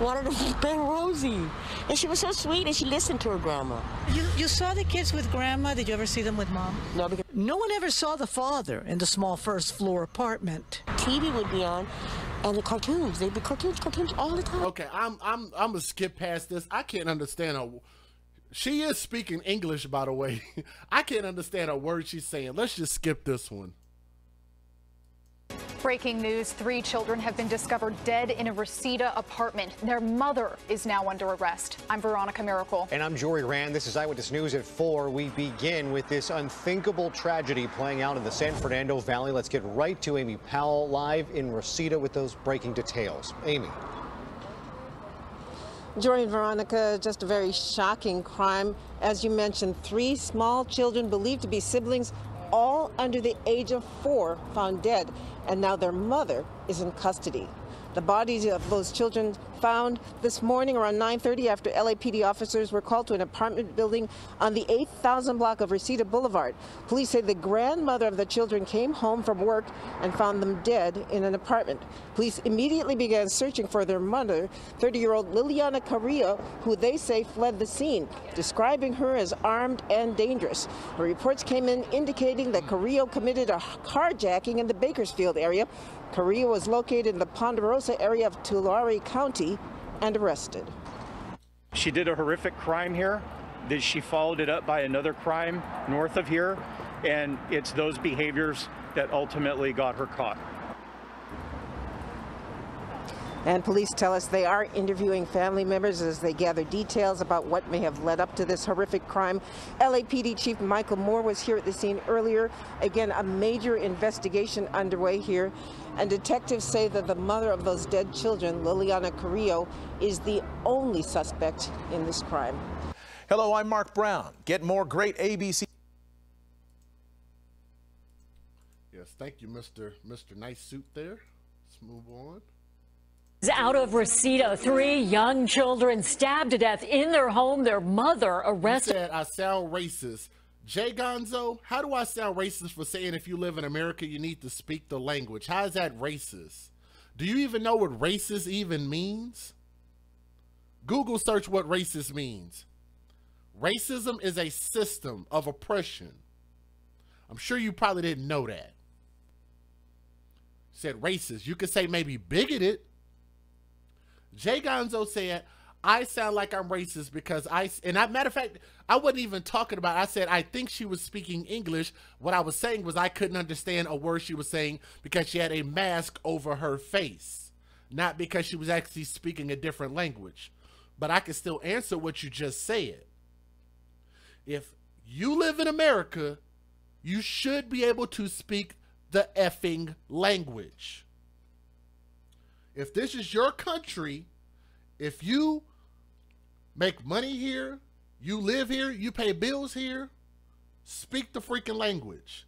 Speaker 13: wanted to bang Rosie. And she was so sweet and she listened to her grandma.
Speaker 11: You, you saw the kids with grandma? Did you ever see them with mom?
Speaker 13: No, because
Speaker 11: no one ever saw the father in the small first floor apartment.
Speaker 13: TV would be on and the cartoons. They'd be cartoons, cartoons all the time.
Speaker 1: Okay, I'm I'm I'm gonna skip past this. I can't understand a she is speaking English, by the way. I can't understand a word she's saying. Let's just skip this one.
Speaker 15: Breaking news, three children have been discovered dead in a Reseda apartment. Their mother is now under arrest. I'm Veronica Miracle.
Speaker 16: And I'm Jory Rand. This is Eyewitness News at 4. We begin with this unthinkable tragedy playing out in the San Fernando Valley. Let's get right to Amy Powell live in Reseda with those breaking details. Amy.
Speaker 9: Jory and Veronica, just a very shocking crime. As you mentioned, three small children believed to be siblings, all under the age of four, found dead and now their mother is in custody. The bodies of those children found this morning around 9:30 after LAPD officers were called to an apartment building on the 8000 block of Reseda Boulevard. Police say the grandmother of the children came home from work and found them dead in an apartment. Police immediately began searching for their mother, 30-year-old Liliana Carrillo, who they say fled the scene, describing her as armed and dangerous. Reports came in indicating that Carrillo committed a carjacking in the Bakersfield area Carrillo was located in the Ponderosa area of Tulare County and arrested.
Speaker 10: She did a horrific crime here. That she followed it up by another crime north of here, and it's those behaviors that ultimately got her caught.
Speaker 9: And police tell us they are interviewing family members as they gather details about what may have led up to this horrific crime. LAPD Chief Michael Moore was here at the scene earlier. Again, a major investigation underway here. And detectives say that the mother of those dead children, Liliana Carrillo, is the only suspect in this crime.
Speaker 17: Hello, I'm Mark Brown. Get more great ABC.
Speaker 1: Yes, thank you, Mr. Mr. Nice Suit there. Let's move on.
Speaker 18: Out of Reseda, three young children stabbed to death in their home. Their mother arrested.
Speaker 1: You said I sound racist. Jay Gonzo, how do I sound racist for saying if you live in America, you need to speak the language? How is that racist? Do you even know what racist even means? Google search what racist means. Racism is a system of oppression. I'm sure you probably didn't know that. Said racist. You could say maybe bigoted Jay Gonzo said, I sound like I'm racist because I, and I, matter of fact, I wasn't even talking about, I said, I think she was speaking English. What I was saying was I couldn't understand a word she was saying because she had a mask over her face, not because she was actually speaking a different language. But I can still answer what you just said. If you live in America, you should be able to speak the effing language. If this is your country, if you make money here, you live here, you pay bills here, speak the freaking language.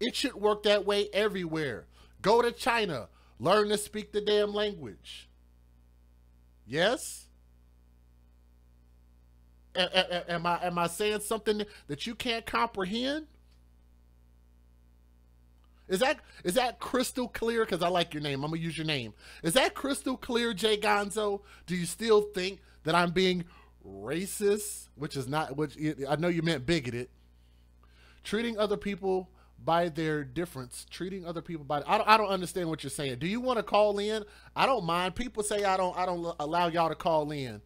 Speaker 1: It should work that way everywhere. Go to China, learn to speak the damn language. Yes? am I am I saying something that you can't comprehend? Is that is that crystal clear? Because I like your name. I'm gonna use your name. Is that crystal clear, Jay Gonzo? Do you still think that I'm being racist, which is not which I know you meant bigoted? Treating other people by their difference, treating other people by I don't I don't understand what you're saying. Do you want to call in? I don't mind. People say I don't I don't allow y'all to call in.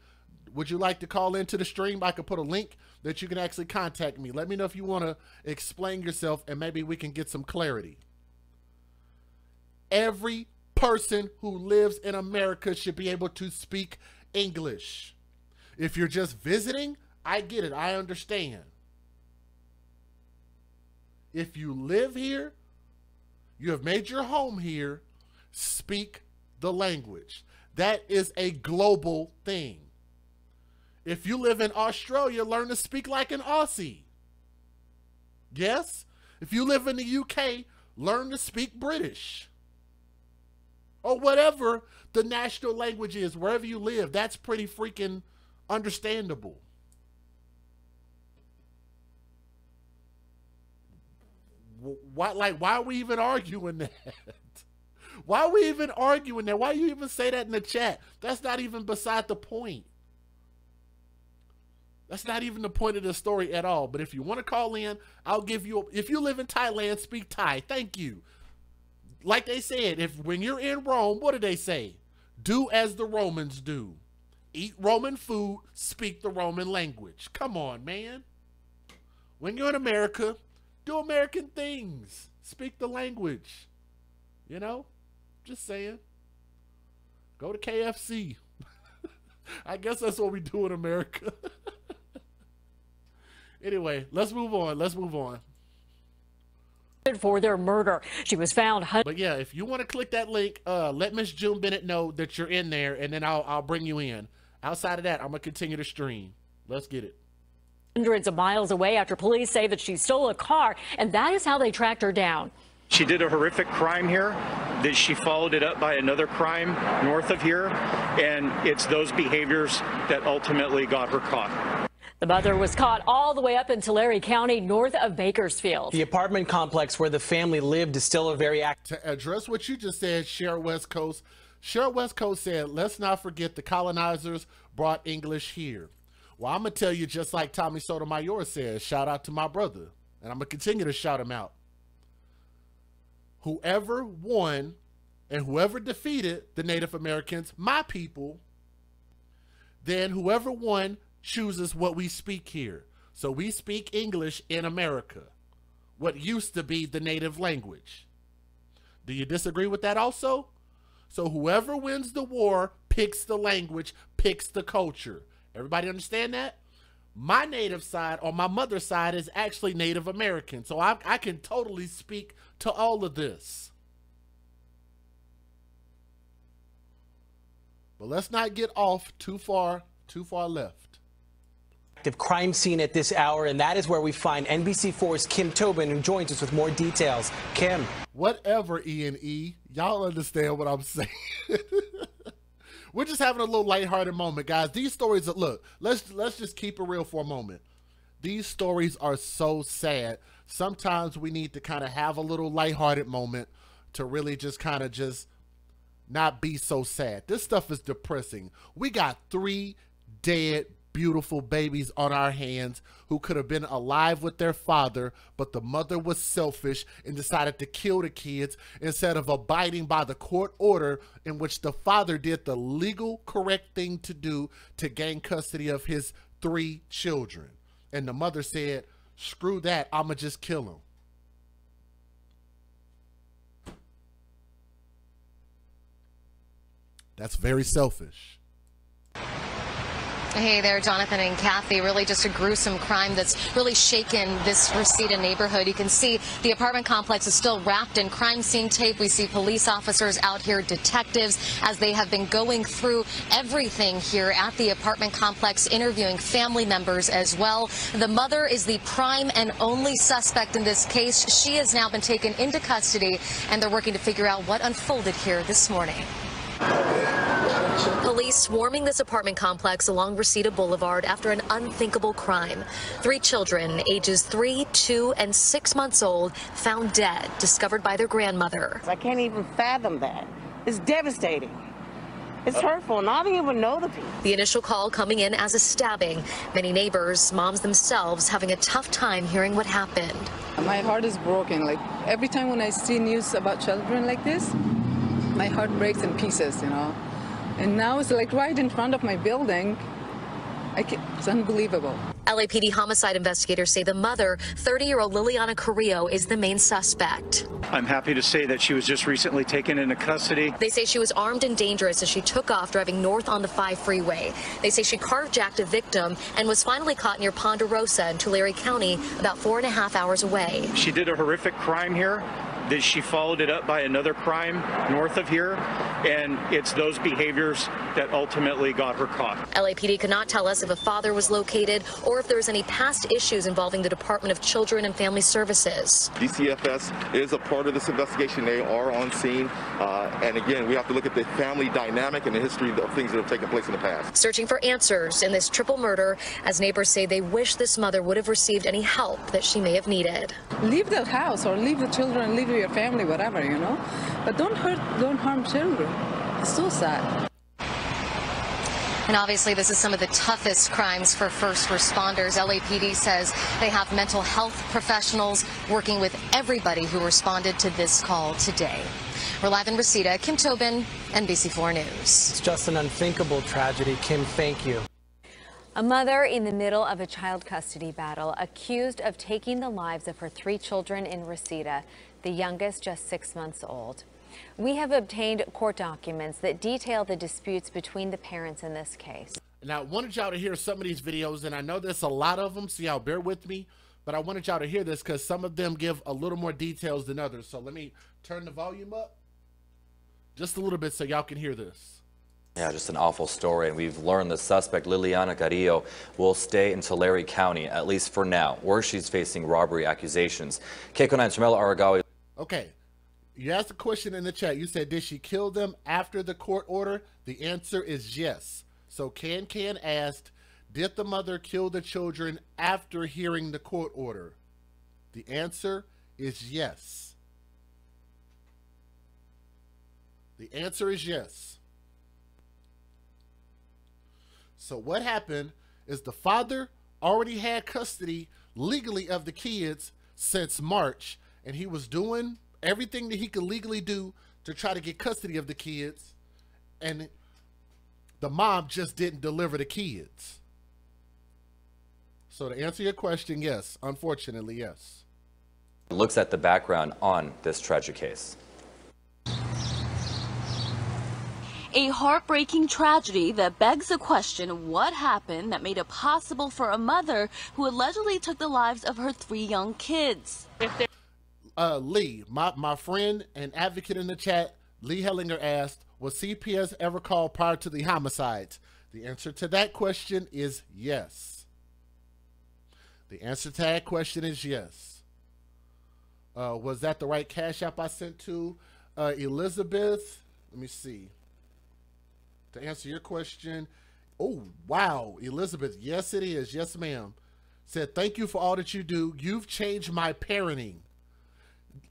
Speaker 1: Would you like to call into the stream? I could put a link that you can actually contact me. Let me know if you want to explain yourself and maybe we can get some clarity. Every person who lives in America should be able to speak English. If you're just visiting, I get it. I understand. If you live here, you have made your home here, speak the language. That is a global thing. If you live in Australia, learn to speak like an Aussie. Yes? If you live in the UK, learn to speak British. Or whatever the national language is, wherever you live. That's pretty freaking understandable. Why, like, why are we even arguing that? Why are we even arguing that? Why you even say that in the chat? That's not even beside the point. That's not even the point of the story at all. But if you want to call in, I'll give you. If you live in Thailand, speak Thai. Thank you. Like they said, if when you're in Rome, what do they say? Do as the Romans do. Eat Roman food, speak the Roman language. Come on, man. When you're in America, do American things. Speak the language. You know? Just saying. Go to KFC. I guess that's what we do in America. Anyway, let's move on. Let's move on.
Speaker 18: For their murder, she was found.
Speaker 1: But yeah, if you want to click that link, uh, let Miss June Bennett know that you're in there, and then I'll I'll bring you in. Outside of that, I'm gonna continue to stream. Let's get it.
Speaker 18: Hundreds of miles away after police say that she stole a car, and that is how they tracked her down.
Speaker 10: She did a horrific crime here. That she followed it up by another crime north of here, and it's those behaviors that ultimately got her caught.
Speaker 18: The mother was caught all the way up in Tulare County, north of Bakersfield.
Speaker 19: The apartment complex where the family lived is still a very active.
Speaker 1: To address what you just said, Sheriff West Coast, Sheriff West Coast said, let's not forget the colonizers brought English here. Well, I'm going to tell you, just like Tommy Sotomayor says, shout out to my brother. And I'm going to continue to shout him out. Whoever won and whoever defeated the Native Americans, my people, then whoever won chooses what we speak here. So we speak English in America, what used to be the native language. Do you disagree with that also? So whoever wins the war picks the language, picks the culture. Everybody understand that? My native side or my mother's side is actually Native American. So I, I can totally speak to all of this. But let's not get off too far, too far left
Speaker 19: crime scene at this hour, and that is where we find NBC4's Kim Tobin, who joins us with more details. Kim.
Speaker 1: Whatever, E and E. Y'all understand what I'm saying. We're just having a little lighthearted moment, guys. These stories, look, let's let's just keep it real for a moment. These stories are so sad. Sometimes we need to kind of have a little lighthearted moment to really just kind of just not be so sad. This stuff is depressing. We got three dead beautiful babies on our hands who could have been alive with their father, but the mother was selfish and decided to kill the kids instead of abiding by the court order in which the father did the legal correct thing to do to gain custody of his three children. And the mother said, screw that, I'ma just kill him. That's very selfish.
Speaker 20: Hey there, Jonathan and Kathy. Really just a gruesome crime that's really shaken this Reseda neighborhood. You can see the apartment complex is still wrapped in crime scene tape. We see police officers out here, detectives, as they have been going through everything here at the apartment complex, interviewing family members as well. The mother is the prime and only suspect in this case. She has now been taken into custody, and they're working to figure out what unfolded here this morning. Police swarming this apartment complex along Reseda Boulevard after an unthinkable crime. Three children, ages three, two, and six months old, found dead, discovered by their grandmother.
Speaker 21: I can't even fathom that. It's devastating. It's hurtful, and I don't even know the people.
Speaker 20: The initial call coming in as a stabbing. Many neighbors, moms themselves, having a tough time hearing what happened.
Speaker 8: My heart is broken. Like every time when I see news about children like this, my heart breaks in pieces, you know. And now it's like right in front of my building. it's unbelievable.
Speaker 20: LAPD homicide investigators say the mother, 30-year-old Liliana Carrillo, is the main suspect.
Speaker 10: I'm happy to say that she was just recently taken into custody.
Speaker 20: They say she was armed and dangerous as she took off driving north on the 5 freeway. They say she carjacked a victim and was finally caught near Ponderosa in Tulare County about four and a half hours away.
Speaker 10: She did a horrific crime here that she followed it up by another crime north of here, and it's those behaviors that ultimately got her caught.
Speaker 20: LAPD could not tell us if a father was located or if there was any past issues involving the Department of Children and Family Services.
Speaker 14: DCFS is a part of this investigation. They are on scene, uh, and again, we have to look at the family dynamic and the history of things that have taken place in the past.
Speaker 20: Searching for answers in this triple murder, as neighbors say they wish this mother would have received any help that she may have needed.
Speaker 8: Leave the house or leave the children, leave your family, whatever, you know. But don't hurt, don't harm children. It's so sad.
Speaker 20: And obviously, this is some of the toughest crimes for first responders. LAPD says they have mental health professionals working with everybody who responded to this call today. We're live in Reseda. Kim Tobin, NBC4 News.
Speaker 19: It's just an unthinkable tragedy. Kim, thank you.
Speaker 22: A mother in the middle of a child custody battle accused of taking the lives of her three children in Reseda, the youngest just six months old. We have obtained court documents that detail the disputes between the parents in this case.
Speaker 1: Now, I wanted y'all to hear some of these videos, and I know there's a lot of them, so y'all bear with me. But I wanted y'all to hear this because some of them give a little more details than others. So let me turn the volume up just a little bit so y'all can hear this.
Speaker 2: Yeah, just an awful story. And we've learned the suspect, Liliana Carrillo, will stay in Tulare County, at least for now, where she's facing robbery accusations. KCAL 9's Hermela Aragawi.
Speaker 1: Okay, you asked a question in the chat. You said, did she kill them after the court order? The answer is yes. So Can Can asked, did the mother kill the children after hearing the court order? The answer is yes. The answer is yes. So what happened is the father already had custody legally of the kids since March, and he was doing everything that he could legally do to try to get custody of the kids, and the mom just didn't deliver the kids. So to answer your question, yes, unfortunately, yes.
Speaker 2: Looks at the background on this tragic case.
Speaker 7: A heartbreaking tragedy that begs the question what happened that made it possible for a mother who allegedly took the lives of her three young kids.
Speaker 1: Uh, Lee, my, my friend and advocate in the chat, Lee Hellinger asked, was CPS ever called prior to the homicides? The answer to that question is yes. The answer to that question is yes. Uh, was that the right cash app I sent to uh, Elizabeth? Let me see to answer your question. Oh, wow, Elizabeth. Yes, it is. Yes, ma'am. Said, thank you for all that you do. You've changed my parenting.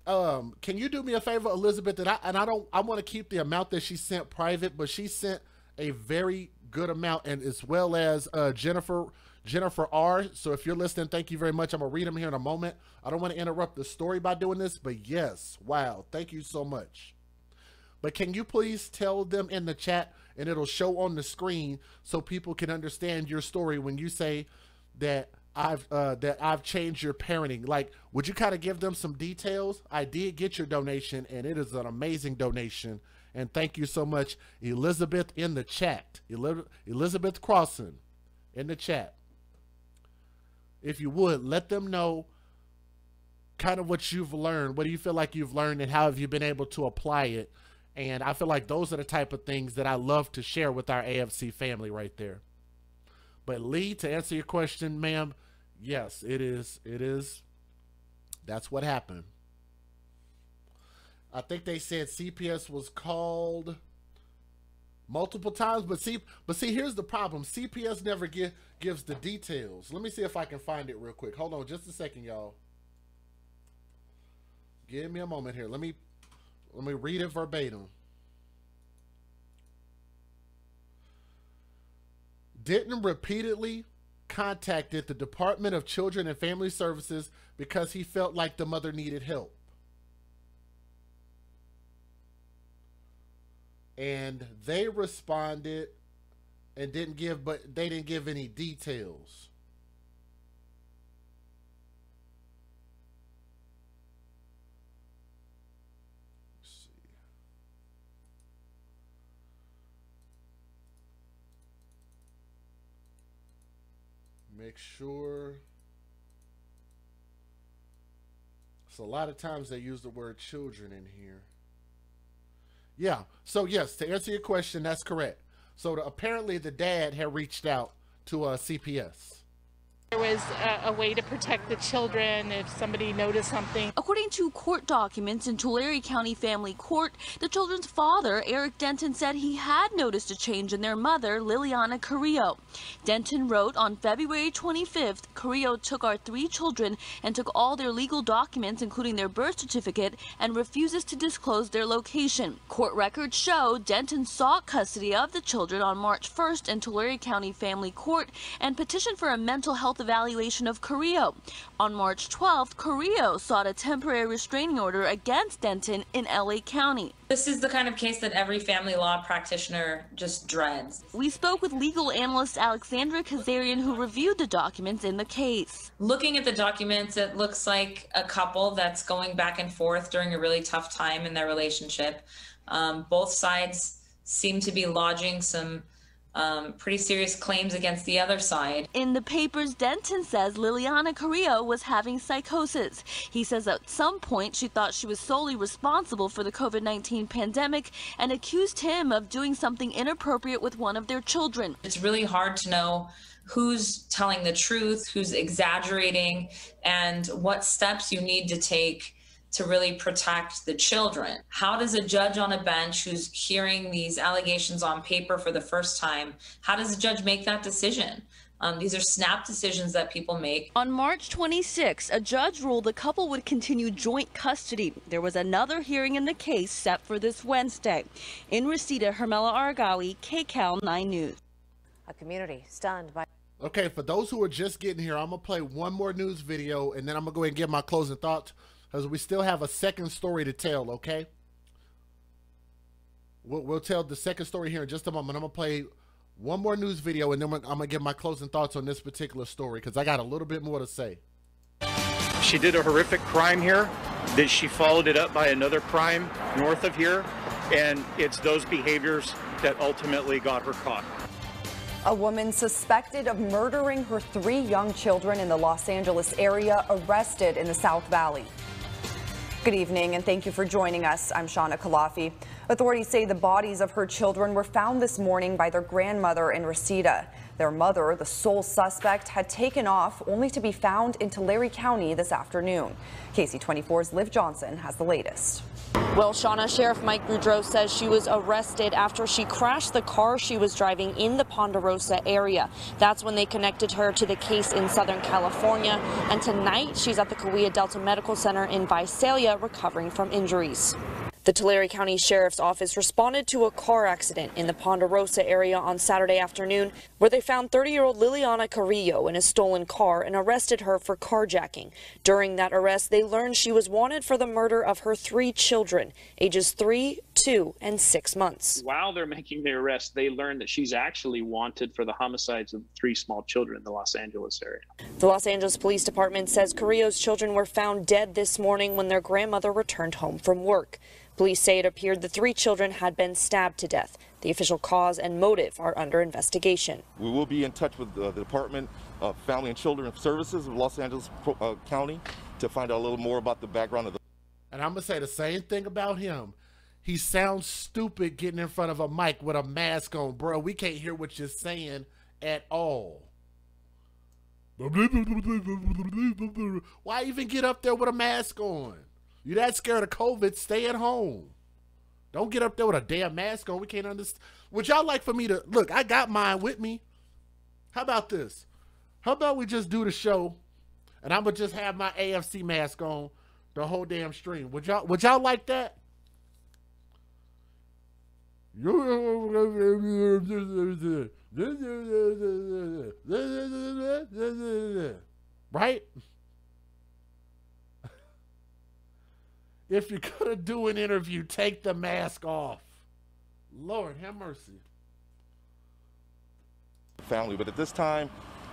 Speaker 1: Um, can you do me a favor, Elizabeth? That I and I don't I want to keep the amount that she sent private, but she sent a very good amount, and as well as uh, Jennifer Jennifer R. So if you're listening, thank you very much. I'm gonna read them here in a moment. I don't want to interrupt the story by doing this, but yes, wow, thank you so much. But can you please tell them in the chat, and it'll show on the screen so people can understand your story when you say that I've uh, that I've changed your parenting. Like, would you kind of give them some details? I did get your donation, and it is an amazing donation. And thank you so much, Elizabeth, in the chat. Elizabeth Crossan in the chat. If you would, let them know kind of what you've learned. What do you feel like you've learned, and how have you been able to apply it? And I feel like those are the type of things that I love to share with our AFC family right there. But Lee, to answer your question, ma'am, yes, it is. It is. That's what happened. I think they said CPS was called multiple times, but see, but see, here's the problem: CPS never give, gives the details. Let me see if I can find it real quick. Hold on, just a second, y'all. Give me a moment here. Let me let me read it verbatim. Didn't repeatedly contacted the Department of Children and Family Services because he felt like the mother needed help. And they responded and didn't give but they didn't give any details. Make sure. So a lot of times they use the word children in here. Yeah. So yes, to answer your question, that's correct. So the, apparently the dad had reached out to a uh, CPS.
Speaker 23: There was a, a, way to protect the children if somebody noticed something.
Speaker 7: According to court documents in Tulare County Family Court, the children's father, Eric Denton, said he had noticed a change in their mother, Liliana Carrillo. Denton wrote on February 25th, Carrillo took our three children and took all their legal documents, including their birth certificate, and refuses to disclose their location. Court records show Denton sought custody of the children on March 1st in Tulare County Family Court and petitioned for a mental health health valuation of Carrillo. On March 12th, Carrillo sought a temporary restraining order against Denton in LA County.
Speaker 24: This is the kind of case that every family law practitioner just dreads.
Speaker 7: We spoke with legal analyst Alexandra Kazarian, who reviewed the documents in the case.
Speaker 24: Looking at the documents, it looks like a couple that's going back and forth during a really tough time in their relationship. Um, both sides seem to be lodging some um, pretty serious claims against the other side.
Speaker 7: In the papers, Denton says Liliana Carrillo was having psychosis. He says at some point she thought she was solely responsible for the COVID 19 pandemic and accused him of doing something inappropriate with one of their children.
Speaker 24: It's really hard to know who's telling the truth, who's exaggerating, and what steps you need to take to really protect the children. How does a judge on a bench who's hearing these allegations on paper for the first time, how does a judge make that decision? Um, these are snap decisions that people make.
Speaker 7: On March 26, a judge ruled the couple would continue joint custody. There was another hearing in the case set for this Wednesday. In Reseda, Hermela Aragawi, KCAL 9 News.
Speaker 22: A community stunned by.
Speaker 1: Okay, for those who are just getting here, I'm going to play one more news video and then I'm going to go ahead and give my closing thoughts because we still have a second story to tell, okay? We'll, we'll tell the second story here in just a moment. I'm going to play one more news video, and then I'm going to give my closing thoughts on this particular story because I got a little bit more to say.
Speaker 10: She did a horrific crime here. That she followed it up by another crime north of here, and it's those behaviors that ultimately got her caught.
Speaker 25: A woman suspected of murdering her three young children in the Los Angeles area arrested in the South Valley. Good evening and thank you for joining us. I'm Shauna Kalafi. Authorities say the bodies of her children were found this morning by their grandmother in Reseda. Their mother, the sole suspect, had taken off only to be found in Tulare County this afternoon. KC24's Liv Johnson has the latest.
Speaker 26: Well, Shauna, Sheriff Mike Boudreau says she was arrested after she crashed the car she was driving in the Ponderosa area. That's when they connected her to the case in Southern California. And tonight, she's at the Kaweah Delta Medical Center in Visalia recovering from injuries. The Tulare County Sheriff's Office responded to a car accident in the Ponderosa area on Saturday afternoon where they found 30-year-old Liliana Carrillo in a stolen car and arrested her for carjacking. During that arrest, they learned she was wanted for the murder of her three children, ages three, two, and six months.
Speaker 27: While they're making the arrest, they learned that she's actually wanted for the homicides of three small children in the Los Angeles area.
Speaker 26: The Los Angeles Police Department says Carrillo's children were found dead this morning when their grandmother returned home from work. Police say it appeared the three children had been stabbed to death. The official cause and motive are under investigation.
Speaker 14: We will be in touch with uh, the Department of Family and Children Services of Los Angeles uh, County to find out a little more about the background of the.
Speaker 1: And I'm going to say the same thing about him. He sounds stupid getting in front of a mic with a mask on, bro. We can't hear what you're saying at all. Why even get up there with a mask on? You that scared of COVID? Stay at home. Don't get up there with a damn mask on. We can't understand. Would y'all like for me to look? I got mine with me. How about this? How about we just do the show, and I'm gonna just have my AFC mask on the whole damn stream. Would y'all Would y'all like that? Right? If you're going to do an interview, take the mask off. Lord, have mercy.
Speaker 14: Family, but at this time,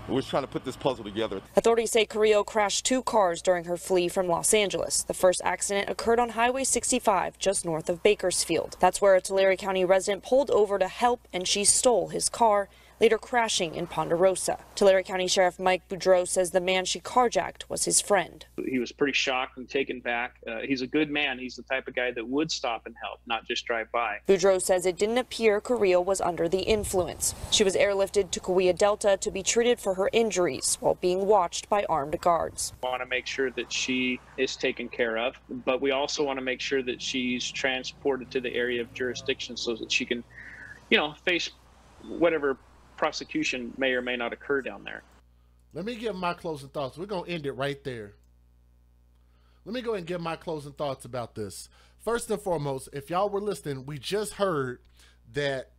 Speaker 14: we're trying to put this puzzle together.
Speaker 26: Authorities say Carrillo crashed two cars during her flee from Los Angeles. The first accident occurred on Highway 65, just north of Bakersfield. That's where a Tulare County resident pulled over to help and she stole his car later crashing in Ponderosa. Tulare County Sheriff Mike Boudreaux says the man she carjacked was his friend.
Speaker 27: He was pretty shocked and taken back. Uh, he's a good man. He's the type of guy that would stop and help, not just drive by.
Speaker 26: Boudreaux says it didn't appear Carrillo was under the influence. She was airlifted to Kaweah Delta to be treated for her injuries while being watched by armed guards.
Speaker 27: We want to make sure that she is taken care of, but we also want to make sure that she's transported to the area of jurisdiction so that she can, you know, face whatever prosecution may or may not occur down there.
Speaker 1: Let me give my closing thoughts. We're going to end it right there. Let me go and give my closing thoughts about this. First and foremost, if y'all were listening, we just heard that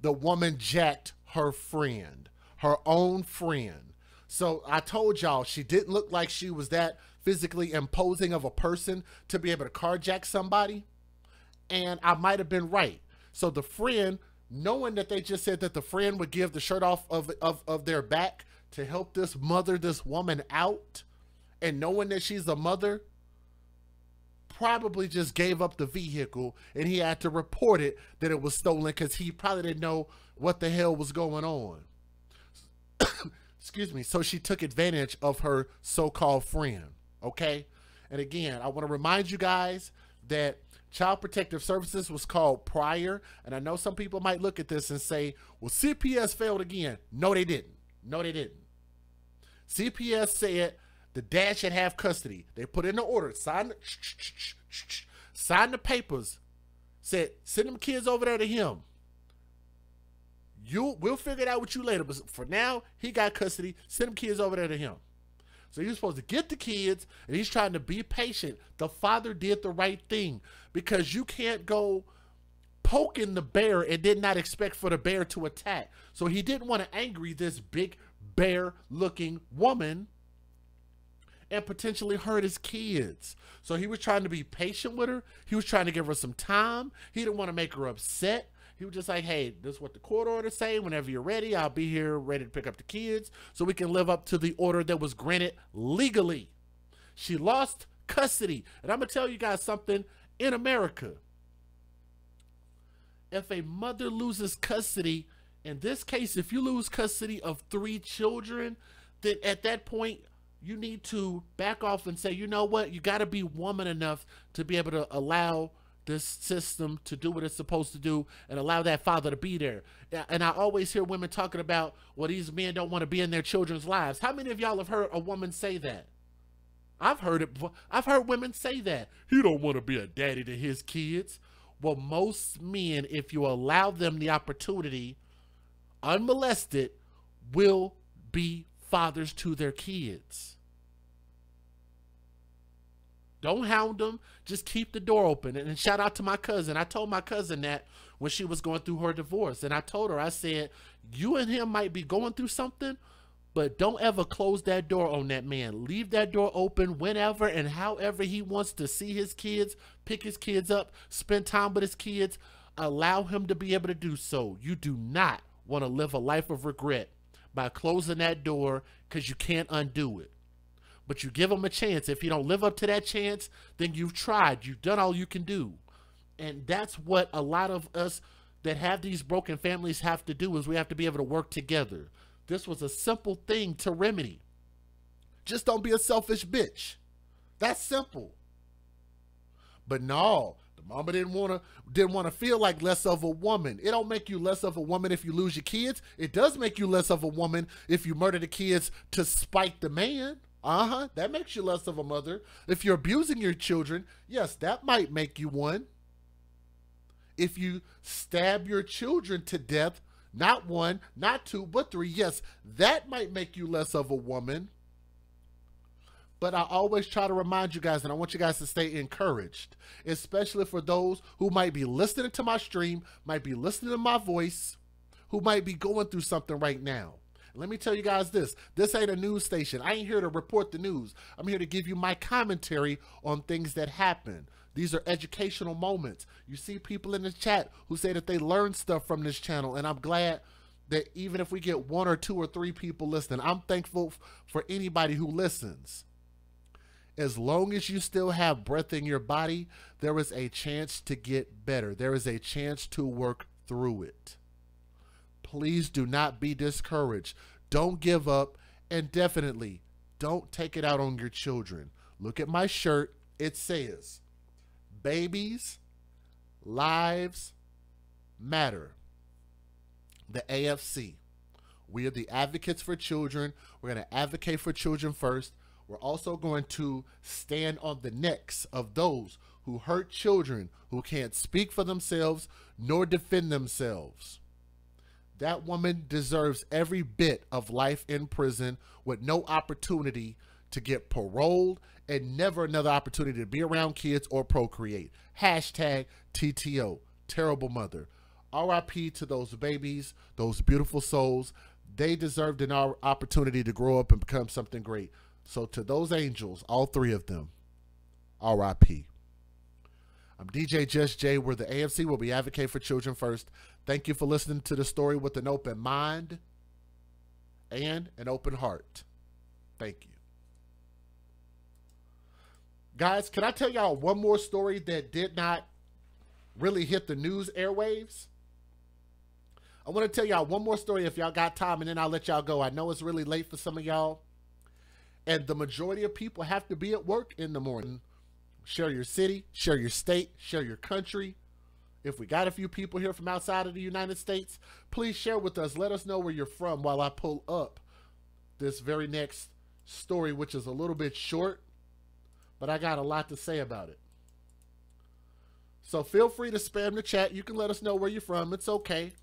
Speaker 1: the woman jacked her friend, her own friend. So I told y'all she didn't look like she was that physically imposing of a person to be able to carjack somebody. And I might have been right. So the friend knowing that they just said that the friend would give the shirt off of, of, of their back to help this mother, this woman out, and knowing that she's a mother, probably just gave up the vehicle and he had to report it that it was stolen because he probably didn't know what the hell was going on. Excuse me. So she took advantage of her so called friend. Okay. And again, I want to remind you guys that Child Protective Services was called prior. And I know some people might look at this and say, well, CPS failed again. No, they didn't. No, they didn't. CPS said the dad should have custody. They put in the order, sign, sign the papers, said send them kids over there to him. You, we'll figure it out with you later. But for now, he got custody. Send them kids over there to him. So you're supposed to get the kids, and he's trying to be patient. The father did the right thing because you can't go poking the bear and did not expect for the bear to attack. So he didn't want to angry this big bear looking woman and potentially hurt his kids. So he was trying to be patient with her. He was trying to give her some time. He didn't want to make her upset. He was just like, hey, this is what the court order say. Whenever you're ready, I'll be here ready to pick up the kids so we can live up to the order that was granted legally. She lost custody. And I'm going to tell you guys something in America. If a mother loses custody, in this case, if you lose custody of three children, then at that point, you need to back off and say, you know what, you got to be woman enough to be able to allow this system to do what it's supposed to do and allow that father to be there. And I always hear women talking about, well, these men don't want to be in their children's lives. How many of y'all have heard a woman say that? I've heard it. I've heard women say that. He don't want to be a daddy to his kids. Well, most men, if you allow them the opportunity, unmolested, will be fathers to their kids. Don't hound them. Just keep the door open. And, shout out to my cousin. I told my cousin that when she was going through her divorce. And I told her, I said, you and him might be going through something, but don't ever close that door on that man. Leave that door open whenever and however he wants to see his kids, pick his kids up, spend time with his kids. Allow him to be able to do so. You do not want to live a life of regret by closing that door because you can't undo it. But you give him a chance. If you don't live up to that chance, then you've tried. You've done all you can do. And that's what a lot of us that have these broken families have to do is we have to be able to work together. This was a simple thing to remedy. Just don't be a selfish bitch. That's simple. But no, the mama didn't want to didn't want to feel like less of a woman. It don't make you less of a woman if you lose your kids. It does make you less of a woman if you murder the kids to spite the man. Uh-huh. That makes you less of a mother. If you're abusing your children, yes, that might make you one. If you stab your children to death, not one, not two, but three, yes, that might make you less of a woman. But I always try to remind you guys, and I want you guys to stay encouraged, especially for those who might be listening to my stream, might be listening to my voice, who might be going through something right now. Let me tell you guys this. This ain't a news station. I ain't here to report the news. I'm here to give you my commentary on things that happen. These are educational moments. You see people in the chat who say that they learned stuff from this channel, and I'm glad that even if we get one or two or three people listening, I'm thankful for anybody who listens. As long as you still have breath in your body, there is a chance to get better. There is a chance to work through it. Please do not be discouraged. Don't give up, and definitely don't take it out on your children. Look at my shirt. It says, Babies, lives matter. The AFC. We are the advocates for children. We're going to advocate for children first. We're also going to stand on the necks of those who hurt children who can't speak for themselves nor defend themselves. That woman deserves every bit of life in prison with no opportunity to get paroled and never another opportunity to be around kids or procreate. Hashtag TTO. Terrible mother. RIP to those babies, those beautiful souls. They deserved an opportunity to grow up and become something great. So to those angels, all three of them, RIP. I'm DJ Just Jay, where the AFC will be advocate for children first. Thank you for listening to the story with an open mind and an open heart. Thank you. Guys, can I tell y'all one more story that did not really hit the news airwaves? I want to tell y'all one more story if y'all got time, and then I'll let y'all go. I know it's really late for some of y'all, and the majority of people have to be at work in the morning. Share your city, share your state, share your country. If we got a few people here from outside of the United States, please share with us. Let us know where you're from while I pull up this very next story, which is a little bit short but I got a lot to say about it. So feel free to spam the chat. You can let us know where you're from. It's okay.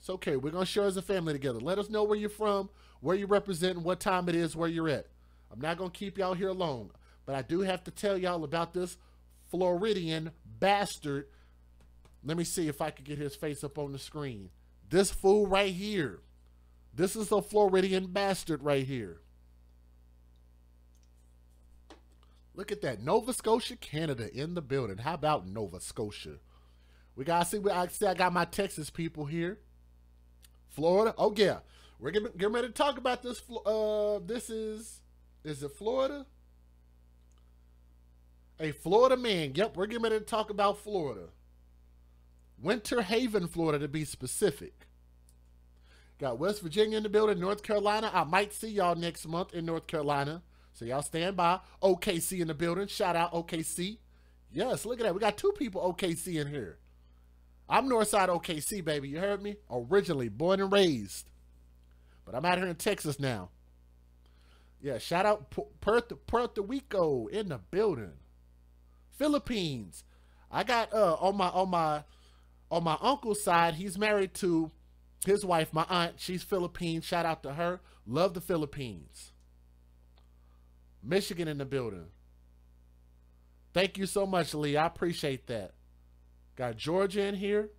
Speaker 1: It's okay. We're going to share as a family together. Let us know where you're from, where you represent, and what time it is where you're at. I'm not going to keep y'all here long, but I do have to tell y'all about this Floridian bastard. Let me see if I can get his face up on the screen. This fool right here. This is the Floridian bastard right here. Look at that. Nova Scotia, Canada in the building. How about Nova Scotia? We got to see. I see I got my Texas people here. Florida. Oh, yeah. We're getting, getting ready to talk about this. Uh, this is, is it Florida? A Florida man. Yep, we're getting ready to talk about Florida. Winter Haven, Florida, to be specific. Got West Virginia in the building, North Carolina. I might see y'all next month in North Carolina. So y'all stand by. OKC in the building. Shout out OKC. Yes, look at that. We got two people OKC in here. I'm Northside OKC, baby. You heard me? Originally born and raised. But I'm out here in Texas now. Yeah, shout out Puerto, Puerto Rico in the building. Philippines. I got uh on my on my on my uncle's side, he's married to his wife, my aunt. She's Philippine. Shout out to her. Love the Philippines. Michigan in the building. Thank you so much, Lee. I appreciate that. Got Georgia in here.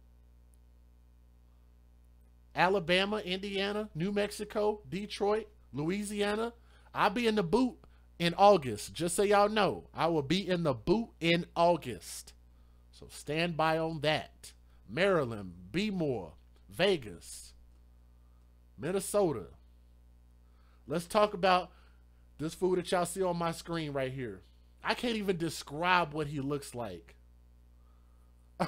Speaker 1: Alabama, Indiana, New Mexico, Detroit, Louisiana. I'll be in the boot in August. Just so y'all know, I will be in the boot in August. So stand by on that. Maryland, Bmore, Vegas, Minnesota. Let's talk about this food that y'all see on my screen right here. I can't even describe what he looks like.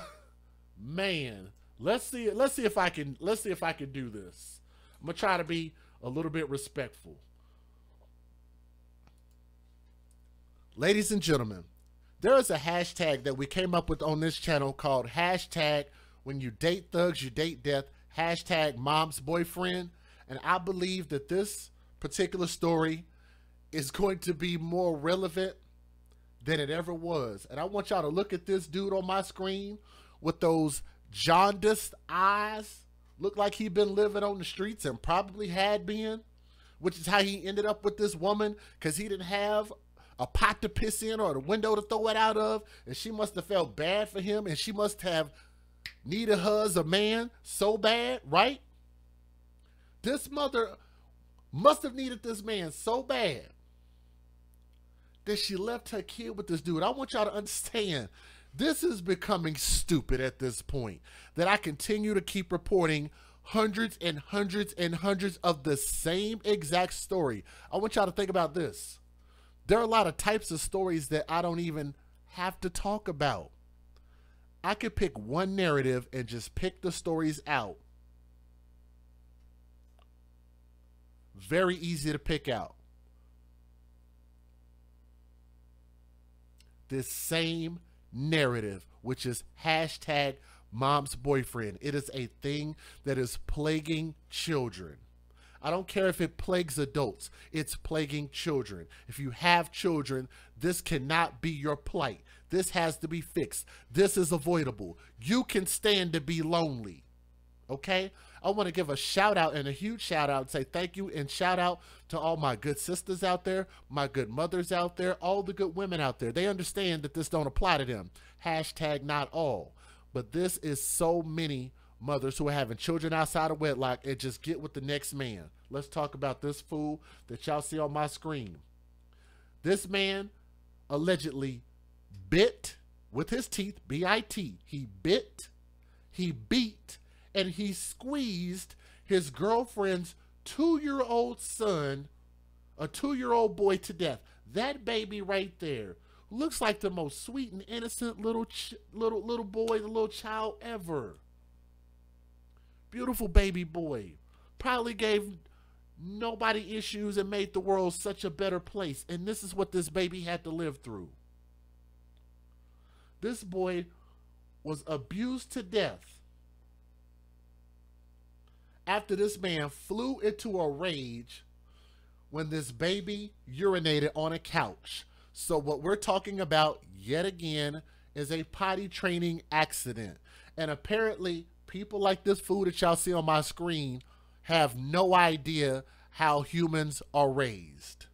Speaker 1: Man, let's see let's see if I can let's see if I can do this. I'm to try to be a little bit respectful. Ladies and gentlemen, there is a hashtag that we came up with on this channel called hashtag when you date thugs, you date death, hashtag mom's boyfriend. And I believe that this particular story is going to be more relevant than it ever was. And I want y'all to look at this dude on my screen with those jaundiced eyes. Look like he'd been living on the streets and probably had been, which is how he ended up with this woman because he didn't have a pot to piss in or a window to throw it out of. And she must have felt bad for him and she must have needed her as a man so bad, right? This mother must have needed this man so bad that she left her kid with this dude. I want y'all to understand this is becoming stupid at this point that I continue to keep reporting hundreds and hundreds and hundreds of the same exact story. I want y'all to think about this. There are a lot of types of stories that I don't even have to talk about. I could pick one narrative and just pick the stories out. Very easy to pick out. This same narrative, which is hashtag mom's boyfriend. It is a thing that is plaguing children. I don't care if it plagues adults, it's plaguing children. If you have children, this cannot be your plight. This has to be fixed. This is avoidable. You can stand to be lonely. Okay? I want to give a shout out and a huge shout out and say thank you and shout out to all my good sisters out there, my good mothers out there, all the good women out there. They understand that this don't apply to them. Hashtag not all. But this is so many mothers who are having children outside of wedlock and just get with the next man. Let's talk about this fool that y'all see on my screen. This man allegedly bit with his teeth, B-I-T. He bit, he beat, and he squeezed his girlfriend's two-year-old son, a two-year-old boy to death. That baby right there looks like the most sweet and innocent little little little boy, the little child ever. Beautiful baby boy. Probably gave nobody issues and made the world such a better place. And this is what this baby had to live through. This boy was abused to death after this man flew into a rage when this baby urinated on a couch. So what we're talking about yet again is a potty training accident. And apparently people like this food that y'all see on my screen have no idea how humans are raised.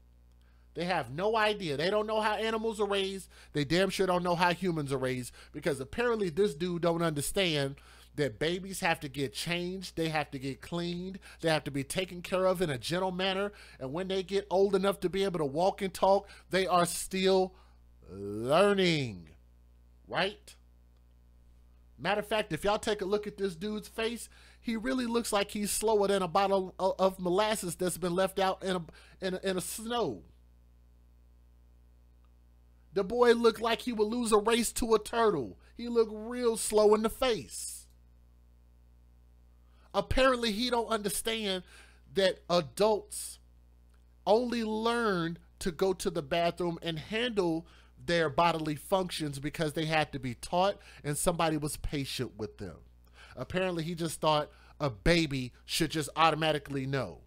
Speaker 1: They have no idea. They don't know how animals are raised. They damn sure don't know how humans are raised because apparently this dude don't understand that babies have to get changed, they have to get cleaned, they have to be taken care of in a gentle manner, and when they get old enough to be able to walk and talk, they are still learning. Right? Matter of fact, if y'all take a look at this dude's face, he really looks like he's slower than a bottle of molasses that's been left out in a, in a, in a snow. The boy looked like he would lose a race to a turtle. He looked real slow in the face apparently he don't understand that adults only learn to go to the bathroom and handle their bodily functions because they had to be taught and somebody was patient with them. Apparently he just thought a baby should just automatically know.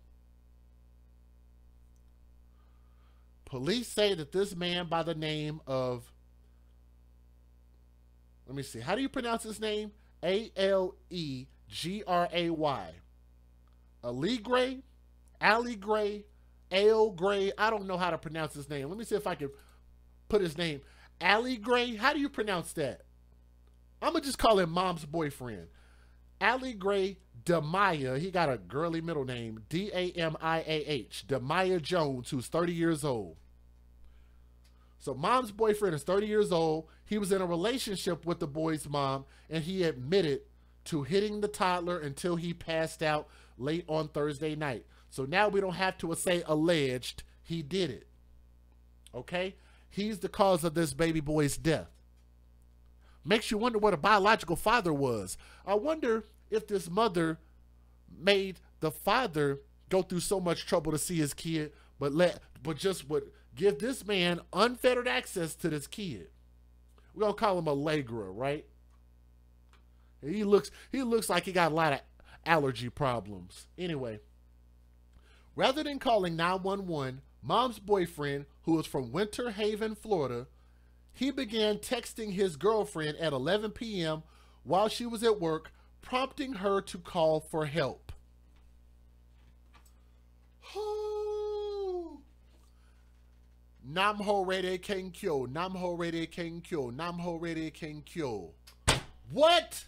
Speaker 1: Police say that this man by the name of let me see, how do you pronounce his name? A L E G R A Y. Ali Gray, Ali Gray, Ale Gray. I don't know how to pronounce his name. Let me see if I can put his name. Ali Gray. How do you pronounce that? I'm gonna just call him mom's boyfriend. Ali Gray Damaya. He got a girly middle name. D A M I A H. Damaya Jones, who's 30 years old. So mom's boyfriend is 30 years old. He was in a relationship with the boy's mom, and he admitted to hitting the toddler until he passed out late on Thursday night. So now we don't have to say alleged. He did it. Okay? He's the cause of this baby boy's death. Makes you wonder what a biological father was. I wonder if this mother made the father go through so much trouble to see his kid, but let but just would give this man unfettered access to this kid. We're gonna call him Allegra, right? He looks he looks like he got a lot of allergy problems. Anyway, rather than calling 911, mom's boyfriend, who was from Winter Haven, Florida, he began texting his girlfriend at 11 p.m. while she was at work, prompting her to call for help. Namho Rede Kenkyo, Namho Rede Kenkyo, Namho Rede Kenkyo. What?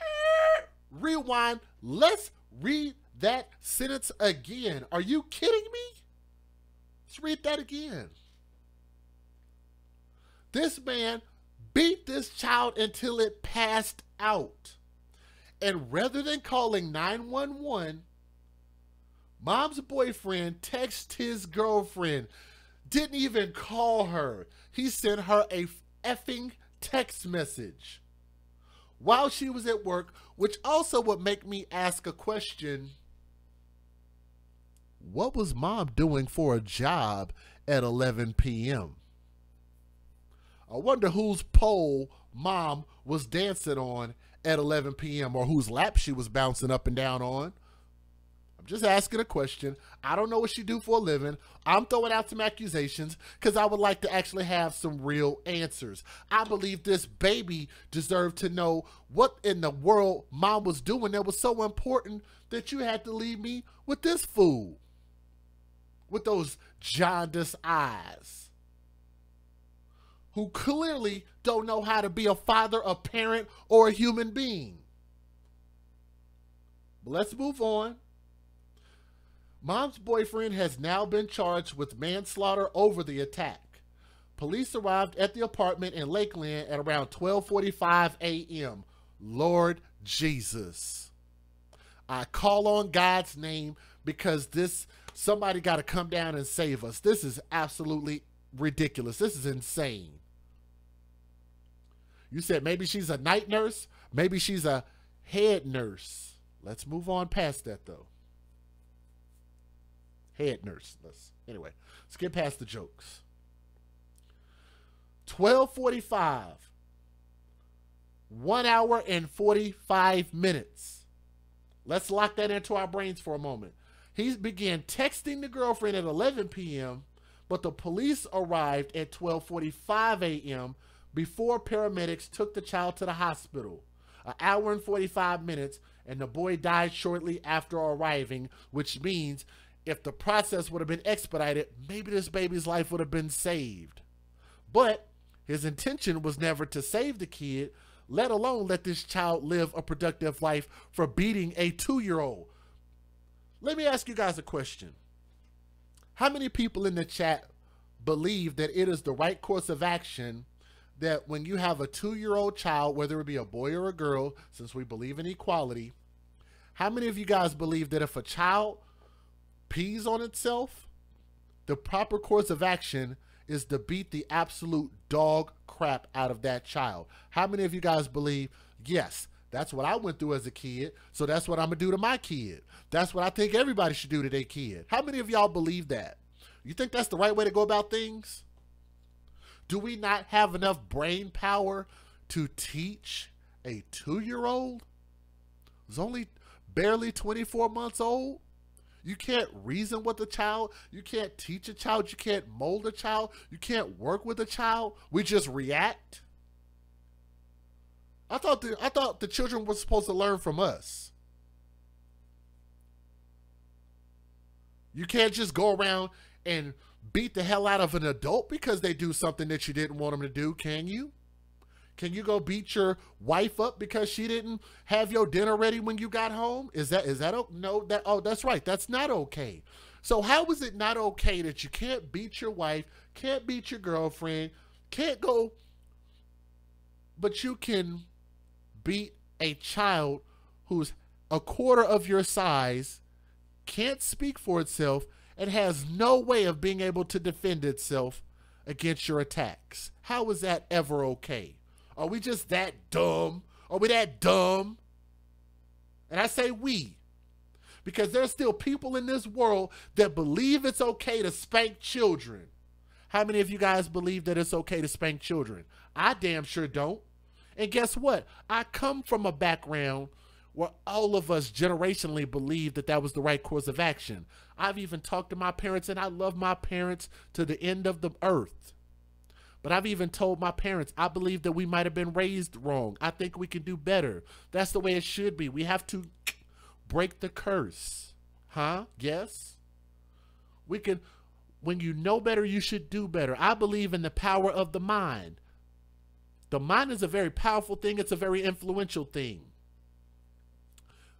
Speaker 1: Eh, rewind. Let's read that sentence again. Are you kidding me? Let's read that again. This man beat this child until it passed out. And rather than calling 911, mom's boyfriend texted his girlfriend, didn't even call her. He sent her a effing text message while she was at work, which also would make me ask a question. What was mom doing for a job at 11 p.m.? I wonder whose pole mom was dancing on at 11 p.m. or whose lap she was bouncing up and down on. I'm just asking a question. I don't know what she do for a living. I'm throwing out some accusations because I would like to actually have some real answers. I believe this baby deserved to know what in the world mom was doing that was so important that you had to leave me with this fool. With those jaundiced eyes. Who clearly don't know how to be a father, a parent, or a human being. But let's move on. Mom's boyfriend has now been charged with manslaughter over the attack. Police arrived at the apartment in Lakeland at around 12:45 a.m. Lord Jesus. I call on God's name because this somebody got to come down and save us. This is absolutely ridiculous. This is insane. You said maybe she's a night nurse, maybe she's a head nurse. Let's move on past that though head nurse. Let's anyway. Let's get past the jokes. 1245. One hour and 45 minutes. Let's lock that into our brains for a moment. He began texting the girlfriend at 11 p.m., but the police arrived at 12:45 a.m. before paramedics took the child to the hospital. An hour and 45 minutes, and the boy died shortly after arriving, which means if the process would have been expedited, maybe this baby's life would have been saved. But his intention was never to save the kid, let alone let this child live a productive life for beating a two year old. Let me ask you guys a question. How many people in the chat believe that it is the right course of action that when you have a two year old child, whether it be a boy or a girl, since we believe in equality, how many of you guys believe that if a child pees on itself, the proper course of action is to beat the absolute dog crap out of that child. How many of you guys believe, yes, that's what I went through as a kid, so that's what I'm gonna do to my kid. That's what I think everybody should do to their kid. How many of y'all believe that? You think that's the right way to go about things? Do we not have enough brain power to teach a two year old who's only barely 24 months old you can't reason with a child. You can't teach a child. You can't mold a child. You can't work with a child. We just react. I thought the I thought the children were supposed to learn from us. You can't just go around and beat the hell out of an adult because they do something that you didn't want them to do, can you? Can you go beat your wife up because she didn't have your dinner ready when you got home? Is that is that okay? no that oh that's right. That's not okay. So how is it not okay that you can't beat your wife, can't beat your girlfriend, can't go but you can beat a child who's a quarter of your size, can't speak for itself, and has no way of being able to defend itself against your attacks. How is that ever okay? Are we just that dumb? Are we that dumb? And I say we, because there's still people in this world that believe it's okay to spank children. How many of you guys believe that it's okay to spank children? I damn sure don't. And guess what? I come from a background where all of us generationally believe that that was the right course of action. I've even talked to my parents, and I love my parents to the end of the earth. But I've even told my parents, I believe that we might have been raised wrong. I think we can do better. That's the way it should be. We have to break the curse. Huh? Yes? We can, when you know better, you should do better. I believe in the power of the mind. The mind is a very powerful thing, it's a very influential thing.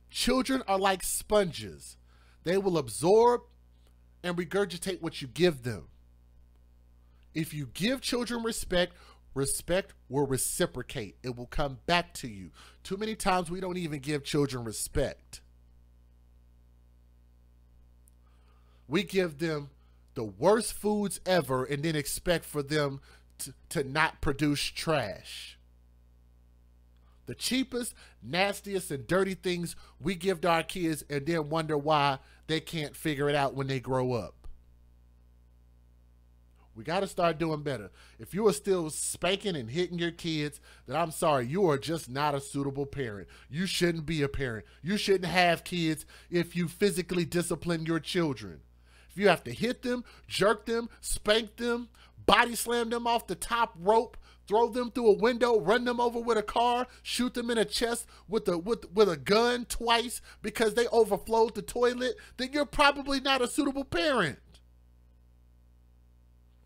Speaker 1: Children are like sponges, they will absorb and regurgitate what you give them. If you give children respect, respect will reciprocate. It will come back to you. Too many times we don't even give children respect. We give them the worst foods ever and then expect for them to, not produce trash. The cheapest, nastiest, and dirty things we give to our kids and then wonder why they can't figure it out when they grow up. We got to start doing better. If you are still spanking and hitting your kids, then I'm sorry, you are just not a suitable parent. You shouldn't be a parent. You shouldn't have kids if you physically discipline your children. If you have to hit them, jerk them, spank them, body slam them off the top rope, throw them through a window, run them over with a car, shoot them in the chest with a with with a gun twice because they overflowed the toilet, then you're probably not a suitable parent.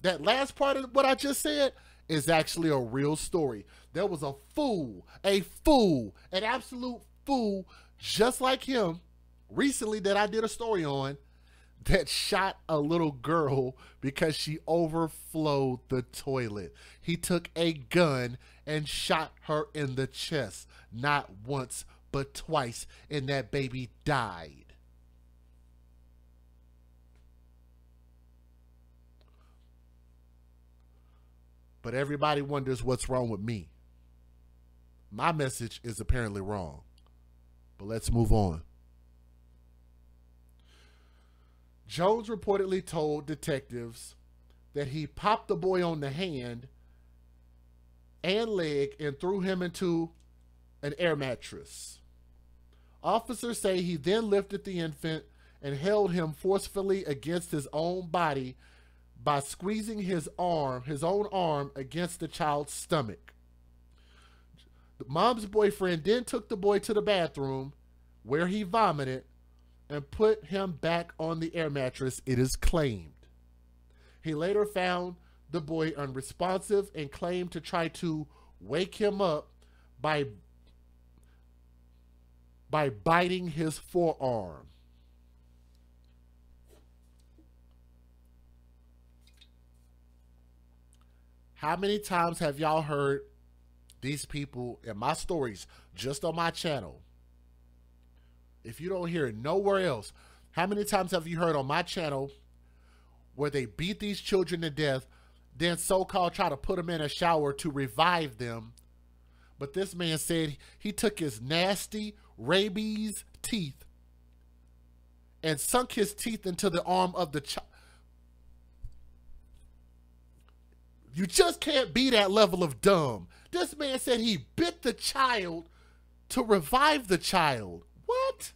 Speaker 1: That last part of what I just said is actually a real story. There was a fool, a fool, an absolute fool just like him recently that I did a story on that shot a little girl because she overflowed the toilet. He took a gun and shot her in the chest, not once, but twice, and that baby died. But everybody wonders what's wrong with me. My message is apparently wrong. But let's move on. Jones reportedly told detectives that he popped the boy on the hand and leg and threw him into an air mattress. Officers say he then lifted the infant and held him forcefully against his own body by squeezing his arm, his own arm, against the child's stomach. The mom's boyfriend then took the boy to the bathroom where he vomited and put him back on the air mattress, it is claimed. He later found the boy unresponsive and claimed to try to wake him up by by biting his forearm. How many times have y'all heard these people in my stories just on my channel if you don't hear it nowhere else, how many times have you heard on my channel where they beat these children to death, then so-called try to put them in a shower to revive them? But this man said he took his nasty rabies teeth and sunk his teeth into the arm of the child. You just can't be that level of dumb. This man said he bit the child to revive the child. What?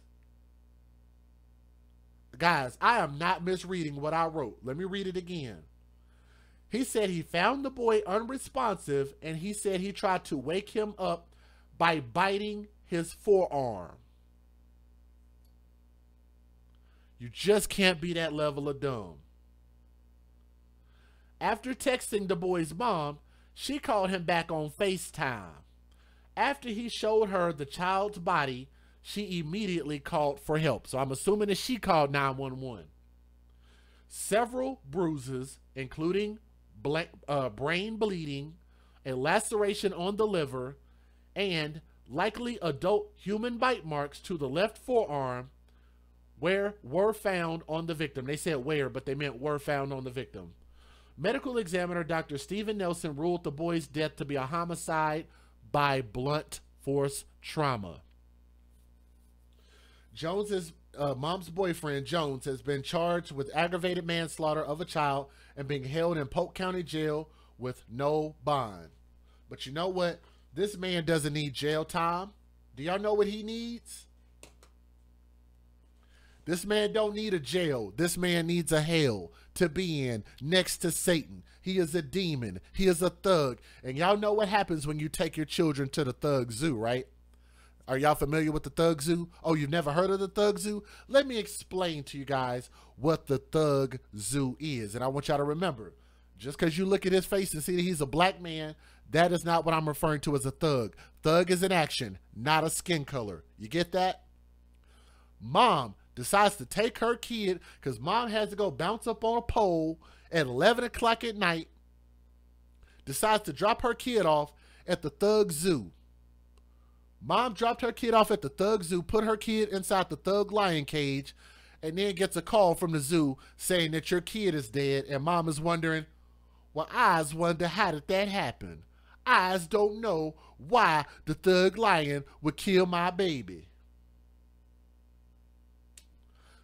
Speaker 1: Guys, I am not misreading what I wrote. Let me read it again. He said he found the boy unresponsive and he said he tried to wake him up by biting his forearm. You just can't be that level of dumb. After texting the boy's mom, she called him back on FaceTime. After he showed her the child's body, she immediately called for help. So I'm assuming that she called 911. Several bruises, including uh, brain bleeding, a laceration on the liver, and likely adult human bite marks to the left forearm where were found on the victim. They said where, but they meant were found on the victim. Medical examiner Dr. Stephen Nelson ruled the boy's death to be a homicide by blunt force trauma. Jones's uh, mom's boyfriend, Jones, has been charged with aggravated manslaughter of a child and being held in Polk County Jail with no bond. But you know what? This man doesn't need jail time. Do y'all know what he needs? This man don't need a jail. This man needs a hell to be in next to Satan. He is a demon. He is a thug. And y'all know what happens when you take your children to the thug zoo, right? Are y'all familiar with the Thug Zoo? Oh, you've never heard of the Thug Zoo? Let me explain to you guys what the Thug Zoo is. And I want y'all to remember, just because you look at his face and see that he's a black man, that is not what I'm referring to as a thug. Thug is an action, not a skin color. You get that? Mom decides to take her kid because mom has to go bounce up on a pole at 11 o'clock at night, decides to drop her kid off at the Thug Zoo. Mom dropped her kid off at the Thug Zoo, put her kid inside the Thug lion cage, and then gets a call from the zoo saying that your kid is dead. And mom is wondering, well, I wonder how did that happen? I don't know why the Thug lion would kill my baby.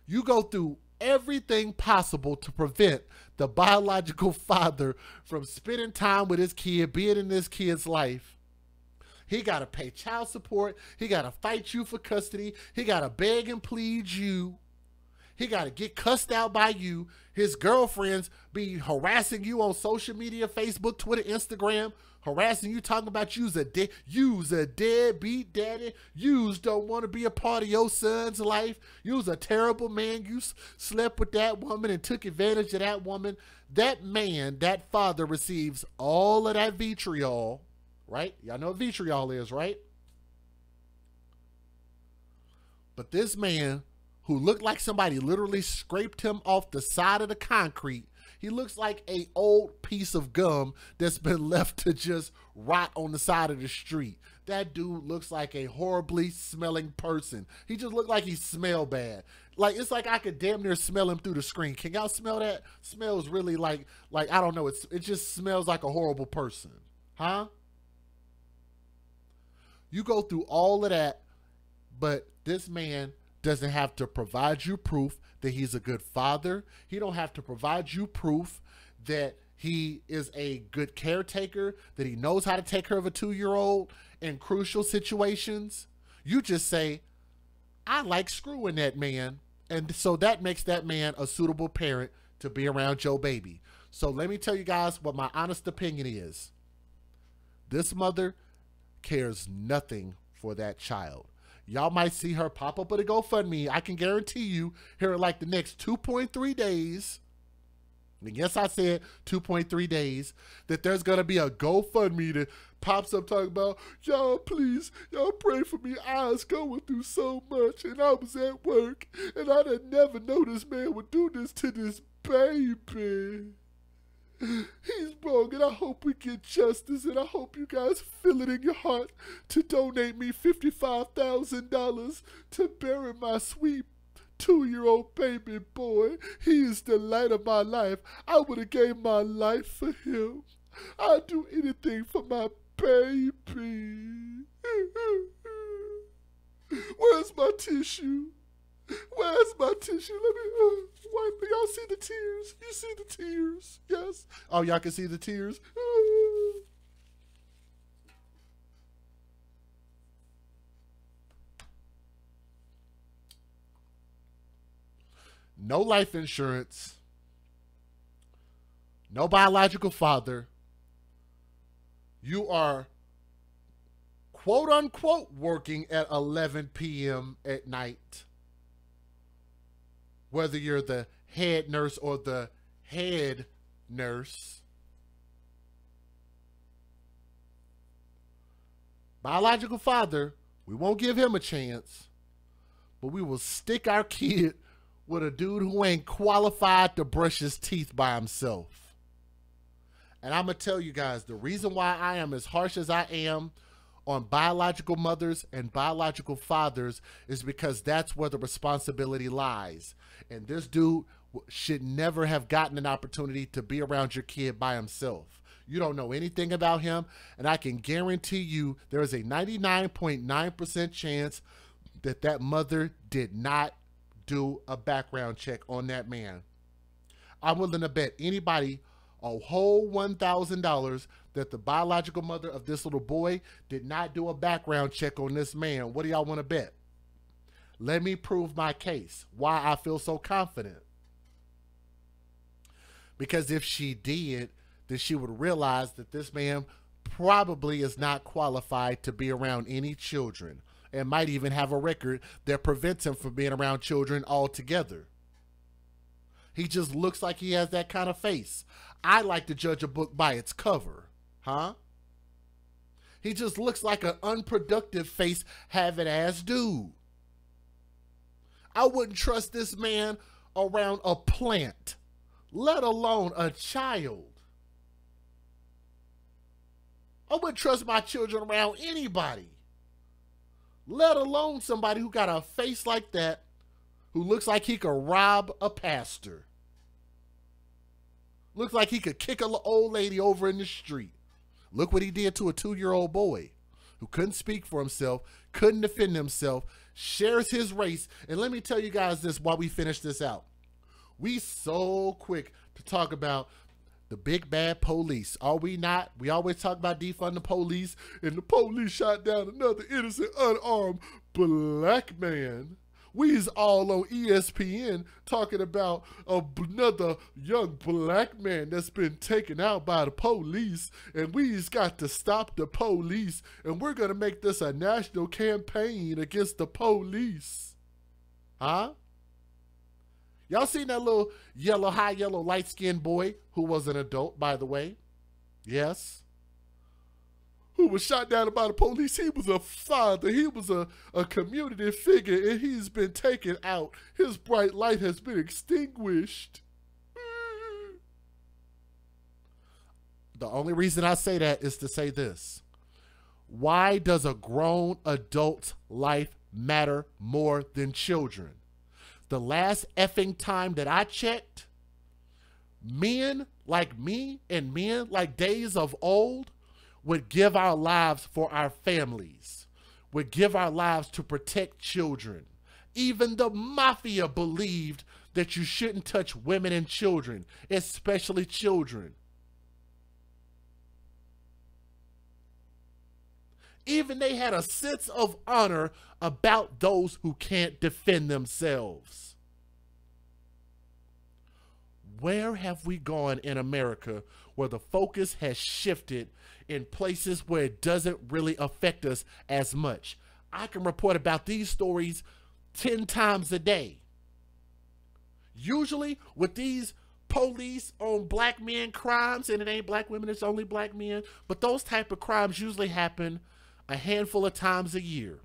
Speaker 1: You go through everything possible to prevent the biological father from spending time with his kid, being in this kid's life. He got to pay child support. He got to fight you for custody. He got to beg and plead you. He got to get cussed out by you. His girlfriends be harassing you on social media, Facebook, Twitter, Instagram, harassing you, talking about you's a de- you's a deadbeat daddy. You's don't want to be a part of your son's life. You's a terrible man. You slept with that woman and took advantage of that woman. That man, that father receives all of that vitriol, right? Y'all know what vitriol is, right? But this man who looked like somebody literally scraped him off the side of the concrete. He looks like a old piece of gum that's been left to just rot on the side of the street. That dude looks like a horribly smelling person. He just looked like he smelled bad. Like it's like I could damn near smell him through the screen. Can y'all smell that? Smells really like like I don't know. It's it just smells like a horrible person. Huh? You go through all of that, but this man doesn't have to provide you proof that he's a good father. He don't have to provide you proof that he is a good caretaker, that he knows how to take care of a 2-year-old in crucial situations. You just say, "I like screwing that man." And so that makes that man a suitable parent to be around your baby. So let me tell you guys what my honest opinion is. This mother cares nothing for that child. Y'all might see her pop up with a GoFundMe. I can guarantee you here in like the next 2.3 days. And yes, I said 2.3 days, that there's going to be a GoFundMe that pops up talking about, y'all, please, y'all pray for me. I was going through so much and I was at work and I'd have never know this man would do this to this baby. He's wrong, and I hope we get justice, and I hope you guys feel it in your heart to donate me $55,000 to bury my sweet two-year-old baby boy. He is the light of my life. I would have gave my life for him. I'd do anything for my baby. Where's my tissue? Where's my tissue? Let me uh, wipe. Y'all see the tears? You see the tears? Yes. Oh, y'all can see the tears. No life insurance. No biological father. You are quote unquote working at 11 p.m. at night whether you're the head nurse or the head nurse. Biological father, we won't give him a chance, but we will stick our kid with a dude who ain't qualified to brush his teeth by himself. And I'm going to tell you guys the reason why I am as harsh as I am on biological mothers and biological fathers is because that's where the responsibility lies. And this dude should never have gotten an opportunity to be around your kid by himself. You don't know anything about him, and I can guarantee you there is a 99.9% chance that that mother did not do a background check on that man. I'm willing to bet anybody a whole $1,000 that the biological mother of this little boy did not do a background check on this man. What do y'all want to bet? Let me prove my case. Why I feel so confident. Because if she did, then she would realize that this man probably is not qualified to be around any children and might even have a record that prevents him from being around children altogether. He just looks like he has that kind of face. I like to judge a book by its cover, huh? He just looks like an unproductive face having ass dude. I wouldn't trust this man around a plant, let alone a child. I wouldn't trust my children around anybody, let alone somebody who got a face like that, who looks like he could rob a pastor. Looks like he could kick an old lady over in the street. Look what he did to a two year old boy who couldn't speak for himself, couldn't defend himself, shares his race. And let me tell you guys this while we finish this out. We so quick to talk about the big bad police. Are we not? We always talk about defund the police, and the police shot down another innocent, unarmed black man. We's all on ESPN talking about another young black man that's been taken out by the police, and we's got to stop the police, and we're gonna make this a national campaign against the police. Huh? Y'all seen that little yellow, high yellow, light skinned boy who was an adult, by the way? Yes who was shot down by the police. He was a father. He was a, a community figure, and he's been taken out. His bright light has been extinguished. The only reason I say that is to say this. Why does a grown adult's life matter more than children? The last effing time that I checked, men like me and men like days of old would give our lives for our families, would give our lives to protect children. Even the mafia believed that you shouldn't touch women and children, especially children. Even they had a sense of honor about those who can't defend themselves. Where have we gone in America where the focus has shifted in places where it doesn't really affect us as much. I can report about these stories 10 times a day. Usually, with these police on black men crimes, and it ain't black women, it's only black men, but those type of crimes usually happen a handful of times a year.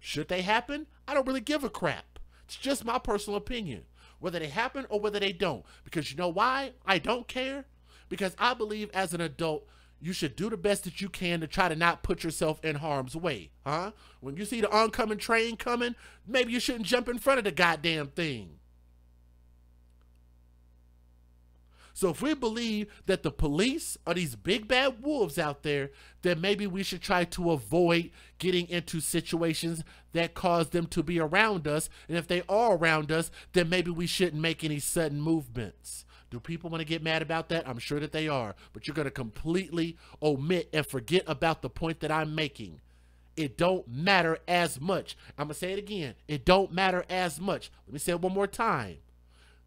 Speaker 1: Should they happen? I don't really give a crap. It's just my personal opinion. Whether they happen or whether they don't. Because you know why I don't care? Because I believe as an adult, you should do the best that you can to try to not put yourself in harm's way, huh? When you see the oncoming train coming, maybe you shouldn't jump in front of the goddamn thing. So if we believe that the police are these big bad wolves out there, then maybe we should try to avoid getting into situations that cause them to be around us. And if they are around us, then maybe we shouldn't make any sudden movements. Do people want to get mad about that? I'm sure that they are. But you're going to completely omit and forget about the point that I'm making. It don't matter as much. I'm going to say it again. It don't matter as much. Let me say it one more time.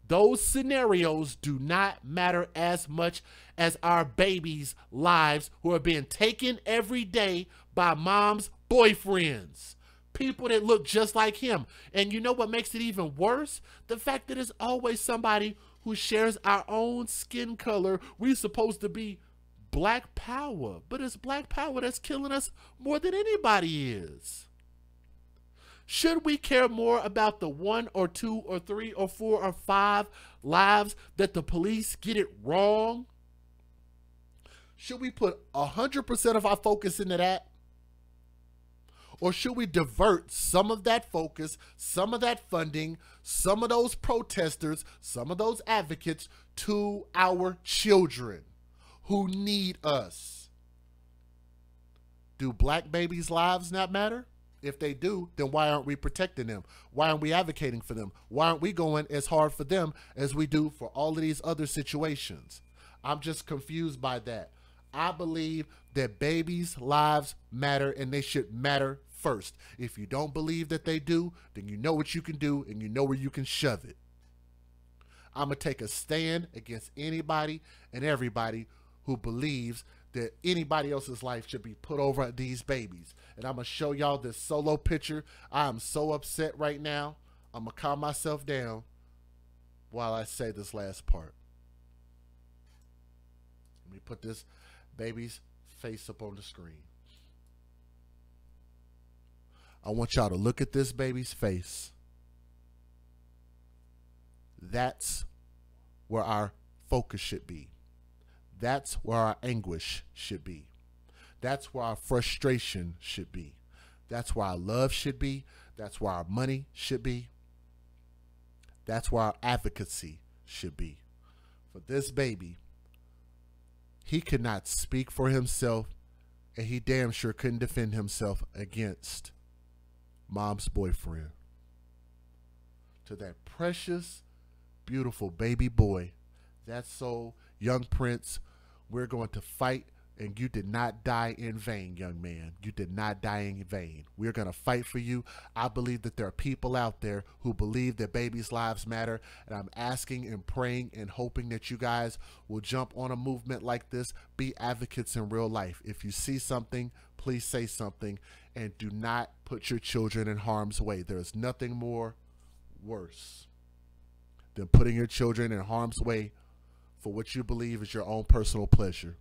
Speaker 1: Those scenarios do not matter as much as our babies' lives who are being taken every day by mom's boyfriends people that look just like him. And you know what makes it even worse? The fact that it's always somebody who shares our own skin color. We're supposed to be black power, but it's black power that's killing us more than anybody is. Should we care more about the one or two or three or four or five lives that the police get it wrong? Should we put 100% of our focus into that? Or should we divert some of that focus, some of that funding, some of those protesters, some of those advocates to our children who need us? Do black babies' lives not matter? If they do, then why aren't we protecting them? Why aren't we advocating for them? Why aren't we going as hard for them as we do for all of these other situations? I'm just confused by that. I believe that babies' lives matter and they should matter first. If you don't believe that they do, then you know what you can do and you know where you can shove it. I'm going to take a stand against anybody and everybody who believes that anybody else's life should be put over these babies. And I'm going to show y'all this solo picture. I am so upset right now. I'm going to calm myself down while I say this last part. Let me put this baby's face up on the screen. I want y'all to look at this baby's face. That's where our focus should be. That's where our anguish should be. That's where our frustration should be. That's where our love should be. That's where our money should be. That's where our advocacy should be. For this baby, he could not speak for himself, and he damn sure couldn't defend himself against mom's boyfriend. To that precious, beautiful baby boy, that so, young prince, we're going to fight and you did not die in vain, young man. You did not die in vain. We're going to fight for you. I believe that there are people out there who believe that babies' lives matter. And I'm asking and praying and hoping that you guys will jump on a movement like this. Be advocates in real life. If you see something, please say something. And do not put your children in harm's way. There is nothing more worse than putting your children in harm's way for what you believe is your own personal pleasure.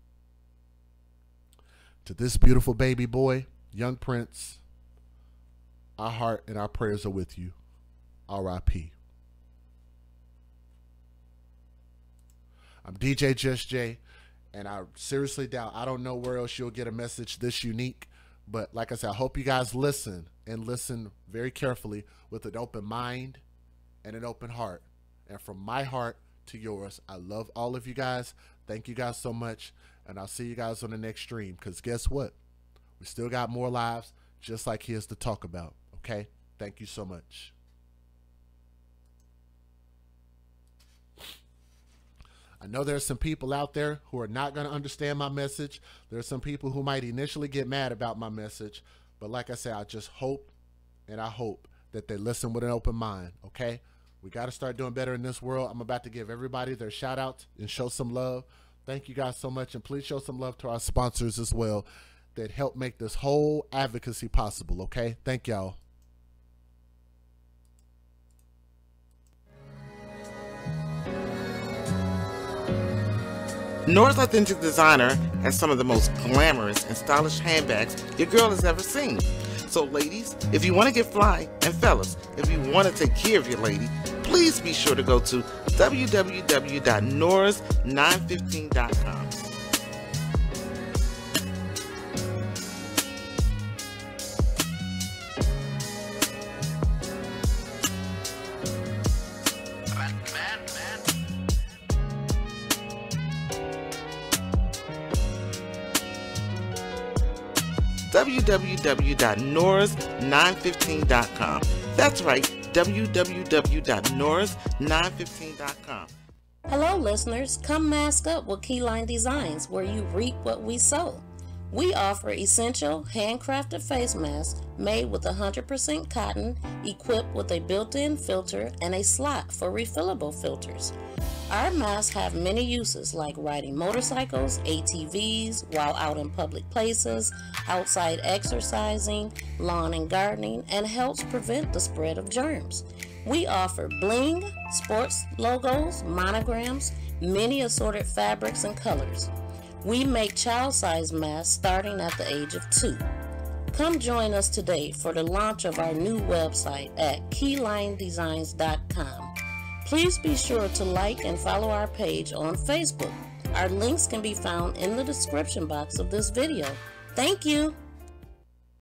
Speaker 1: To this beautiful baby boy, young prince, our heart and our prayers are with you. R.I.P. I'm DJ Just Jay, and I seriously doubt, I don't know where else you'll get a message this unique. But like I said, I hope you guys listen and listen very carefully with an open mind and an open heart. And from my heart to yours, I love all of you guys. Thank you guys so much. And I'll see you guys on the next stream. Because guess what? We still got more lives just like his to talk about. Okay? Thank you so much. I know there's some people out there who are not going to understand my message. There's some people who might initially get mad about my message. But like I said, I just hope and I hope that they listen with an open mind. Okay? We got to start doing better in this world. I'm about to give everybody their shout outs and show some love. Thank you guys so much. And please show some love to our sponsors as well that help make this whole advocacy possible. Okay. Thank y'all.
Speaker 28: Nora's Authentic Designer has some of the most glamorous and stylish handbags your girl has ever seen. So, ladies, if you want to get fly, and fellas, if you want to take care of your lady, please be sure to go to www.noras915.com. www.noras915.com. That's right, www.noras915.com.
Speaker 29: Hello, listeners. Come mask up with Keyline Designs, where you reap what we sow. We offer essential handcrafted face masks made with 100% cotton, equipped with a built in filter and a slot for refillable filters. Our masks have many uses like riding motorcycles, ATVs, while out in public places, outside exercising, lawn and gardening, and helps prevent the spread of germs. We offer bling, sports logos, monograms, many assorted fabrics and colors. We make child-sized masks starting at the age of two. Come join us today for the launch of our new website at keylinedesigns.com. Please be sure to like and follow our page on Facebook. Our links can be found in the description box of this video. Thank you.